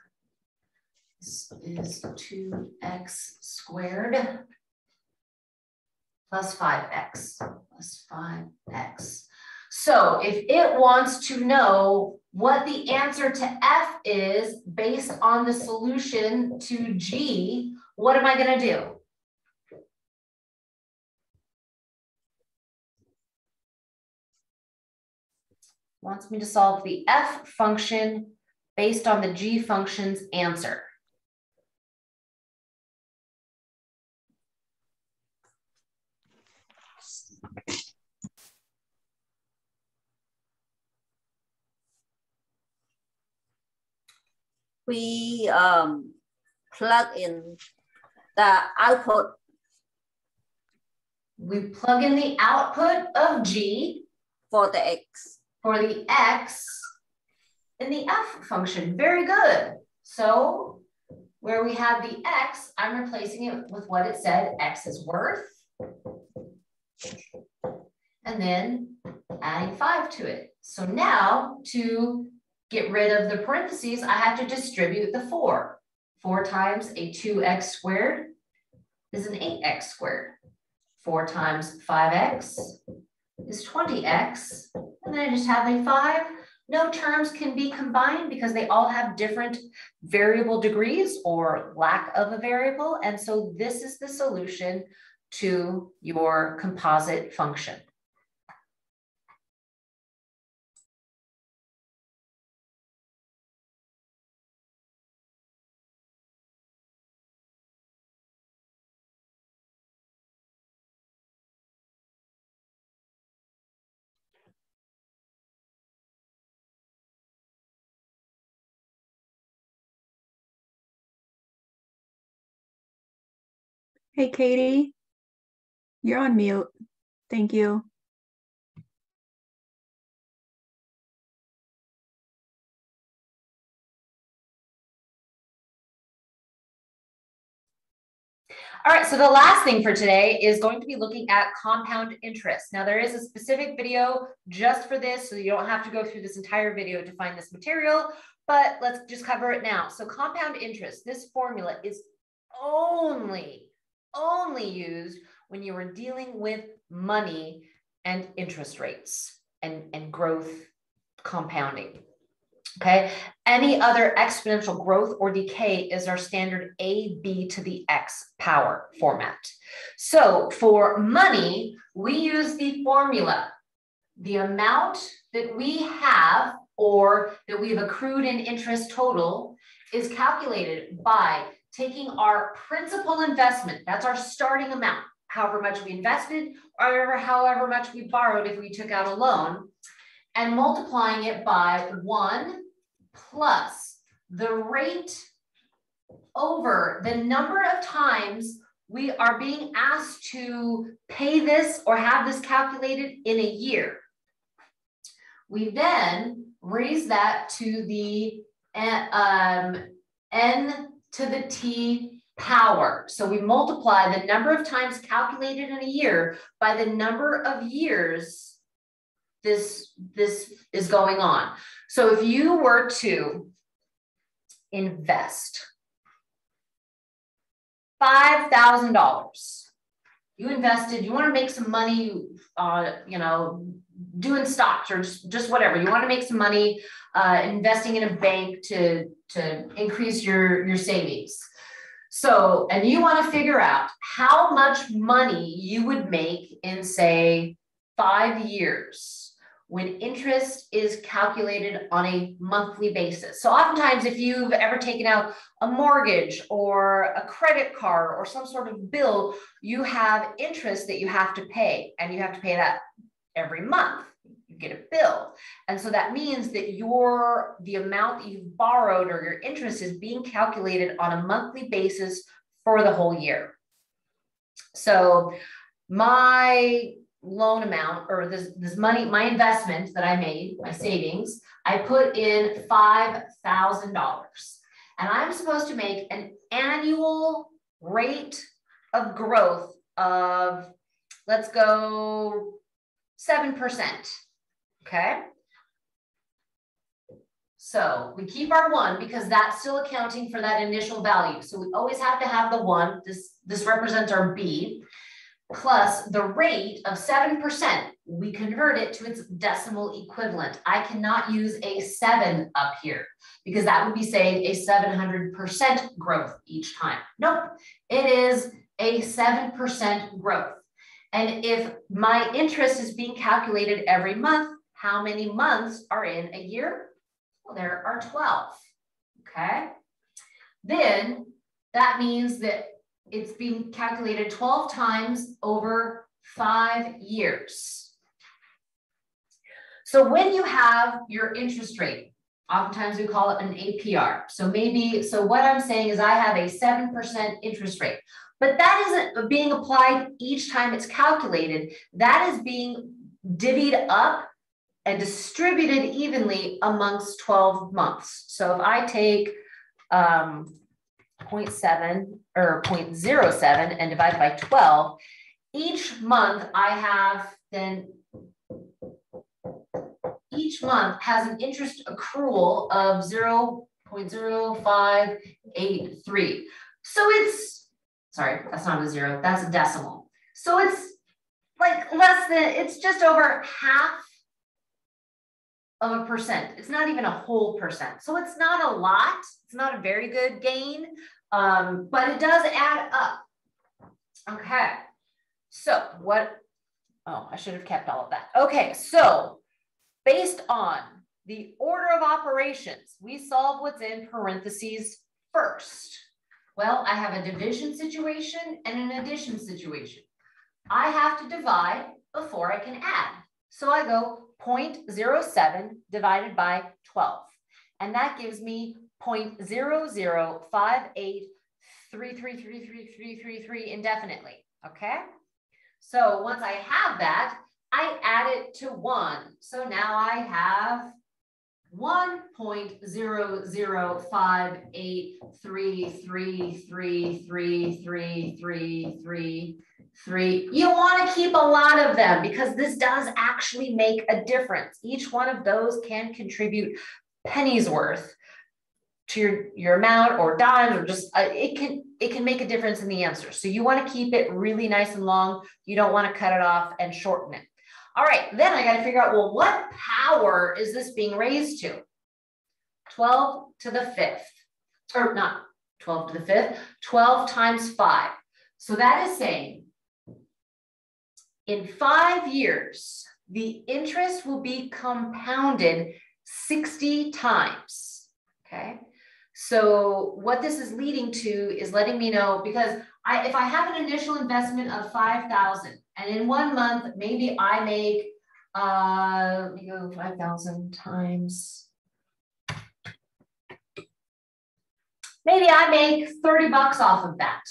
is 2x squared plus 5x plus 5x. So if it wants to know what the answer to f is based on the solution to g, what am I going to do? Wants me to solve the f function based on the g function's answer. We um, plug in the output. We plug in the output of G for the X. For the X in the F function. Very good. So where we have the X, I'm replacing it with what it said X is worth and then adding five to it. So now to get rid of the parentheses, I have to distribute the four. Four times a 2x squared is an 8x squared. Four times 5x is 20x. And then I just have a five. No terms can be combined because they all have different variable degrees or lack of a variable. And so this is the solution to your composite function. Hey, Katie. You're on mute. Thank you. All right, so the last thing for today is going to be looking at compound interest. Now there is a specific video just for this, so you don't have to go through this entire video to find this material, but let's just cover it now. So compound interest, this formula is only, only used when you are dealing with money and interest rates and, and growth compounding. Okay, any other exponential growth or decay is our standard a b to the x power format. So for money, we use the formula the amount that we have or that we've accrued in interest total is calculated by taking our principal investment, that's our starting amount, however much we invested, or however much we borrowed if we took out a loan, and multiplying it by one plus the rate over the number of times we are being asked to pay this or have this calculated in a year. We then raise that to the um, n to the t power. So we multiply the number of times calculated in a year by the number of years this, this is going on. So if you were to invest $5,000, you invested, you want to make some money, uh, you know, doing stocks or just, just whatever. You want to make some money uh, investing in a bank to, to increase your, your savings. So, and you want to figure out how much money you would make in, say, five years when interest is calculated on a monthly basis. So oftentimes if you've ever taken out a mortgage or a credit card or some sort of bill, you have interest that you have to pay and you have to pay that every month. Get a bill. And so that means that your the amount that you've borrowed or your interest is being calculated on a monthly basis for the whole year. So my loan amount or this, this money, my investment that I made, my savings, I put in $5,000. And I'm supposed to make an annual rate of growth of, let's go 7%. Okay. So we keep our one because that's still accounting for that initial value. So we always have to have the one. This, this represents our B plus the rate of 7%, we convert it to its decimal equivalent. I cannot use a seven up here because that would be saying a 700% growth each time. Nope, it is a 7% growth. And if my interest is being calculated every month, how many months are in a year? Well, there are 12, okay? Then that means that it's being calculated 12 times over five years. So when you have your interest rate, oftentimes we call it an APR. So maybe, so what I'm saying is I have a 7% interest rate, but that isn't being applied each time it's calculated. That is being divvied up and distributed evenly amongst 12 months. So if I take um, 0.7 or 0.07 and divide by 12, each month I have then each month has an interest accrual of 0.0583. So it's, sorry, that's not a zero, that's a decimal. So it's like less than, it's just over half of a percent. It's not even a whole percent. So it's not a lot. It's not a very good gain, um, but it does add up. Okay. So what, oh, I should have kept all of that. Okay. So based on the order of operations, we solve what's in parentheses first. Well, I have a division situation and an addition situation. I have to divide before I can add. So I go 0.07 divided by 12. And that gives me 0.0058333333 indefinitely, okay? So once I have that, I add it to one. So now I have 1.00583333333 three. You want to keep a lot of them because this does actually make a difference. Each one of those can contribute pennies worth to your, your amount or dimes or just uh, it can it can make a difference in the answer. So you want to keep it really nice and long. You don't want to cut it off and shorten it. All right, then I got to figure out, well, what power is this being raised to? 12 to the fifth, or not 12 to the fifth, 12 times five. So that is saying in five years, the interest will be compounded 60 times. Okay. So what this is leading to is letting me know because I, if I have an initial investment of 5,000 and in one month, maybe I make, uh, let me go 5,000 times. Maybe I make 30 bucks off of that.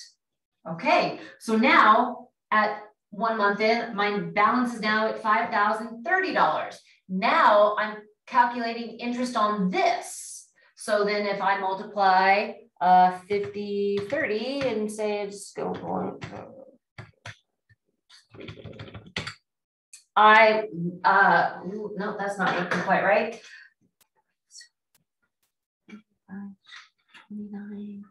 Okay, so now at one month in, my balance is now at $5,030. Now I'm calculating interest on this. So then if I multiply uh, 50, 30 and say just go for I, uh, no, that's not working quite right. 29.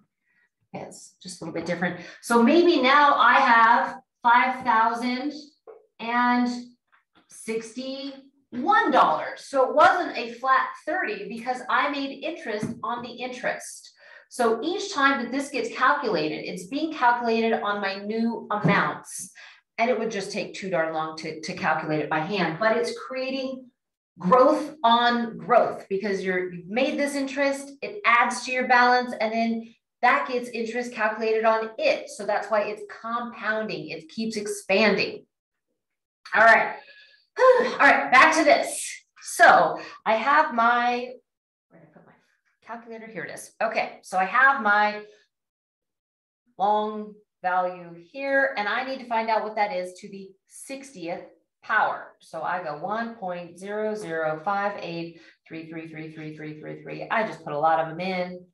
It's just a little bit different. So maybe now I have 5,061 dollars. So it wasn't a flat 30 because I made interest on the interest. So each time that this gets calculated, it's being calculated on my new amounts. And it would just take too darn long to, to calculate it by hand, but it's creating growth on growth because you're you've made this interest, it adds to your balance, and then that gets interest calculated on it. So that's why it's compounding, it keeps expanding. All right. <sighs> All right, back to this. So I have my, where did I put my calculator? Here it is. Okay, so I have my long value here, and I need to find out what that is to the 60th power. So I go 1.005833333333. I just put a lot of them in.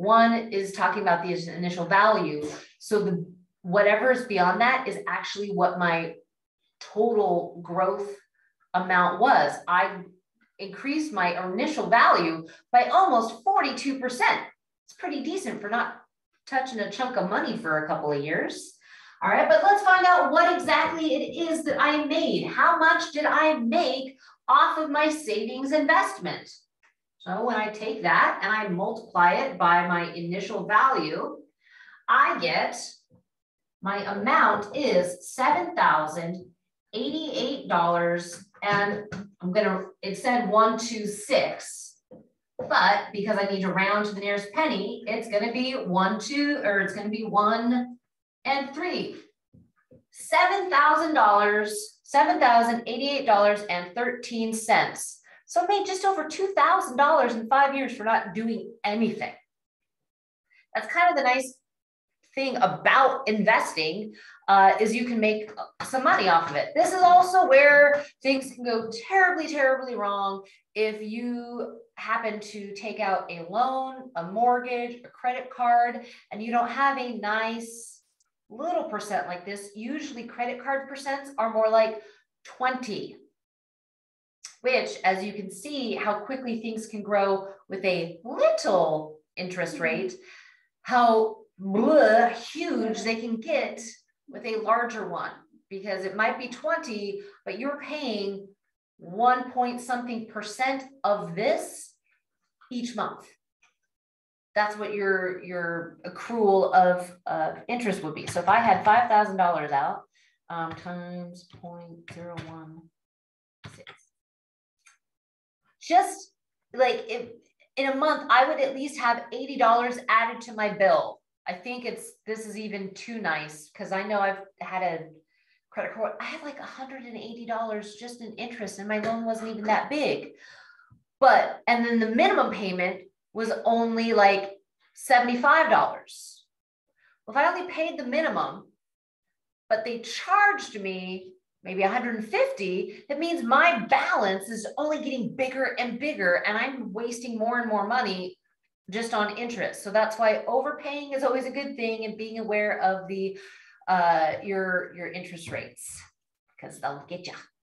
one is talking about the initial value. So the whatever is beyond that is actually what my total growth amount was. I increased my initial value by almost 42%. It's pretty decent for not touching a chunk of money for a couple of years. All right, but let's find out what exactly it is that I made. How much did I make off of my savings investment? So when I take that and I multiply it by my initial value, I get my amount is $7,088 and I'm gonna, it said one, two, six, but because I need to round to the nearest penny, it's gonna be one, two, or it's gonna be one and three. $7,000, $7,088.13. So made just over $2,000 in five years for not doing anything. That's kind of the nice thing about investing uh, is you can make some money off of it. This is also where things can go terribly, terribly wrong if you happen to take out a loan, a mortgage, a credit card, and you don't have a nice little percent like this. Usually credit card percents are more like 20 which as you can see how quickly things can grow with a little interest mm-hmm. rate, how bleh, huge they can get with a larger one because it might be 20, but you're paying one point something percent of this each month. That's what your, your accrual of uh, interest would be. So if I had $5,000 out um, times 0.016, just like if in a month, I would at least have $80 added to my bill. I think it's this is even too nice because I know I've had a credit card. I had like $180 just in interest, and my loan wasn't even that big. But and then the minimum payment was only like $75. Well, if I only paid the minimum, but they charged me maybe 150, that means my balance is only getting bigger and bigger, and I'm wasting more and more money just on interest. So that's why overpaying is always a good thing, and being aware of the uh, your your interest rates because they'll get you.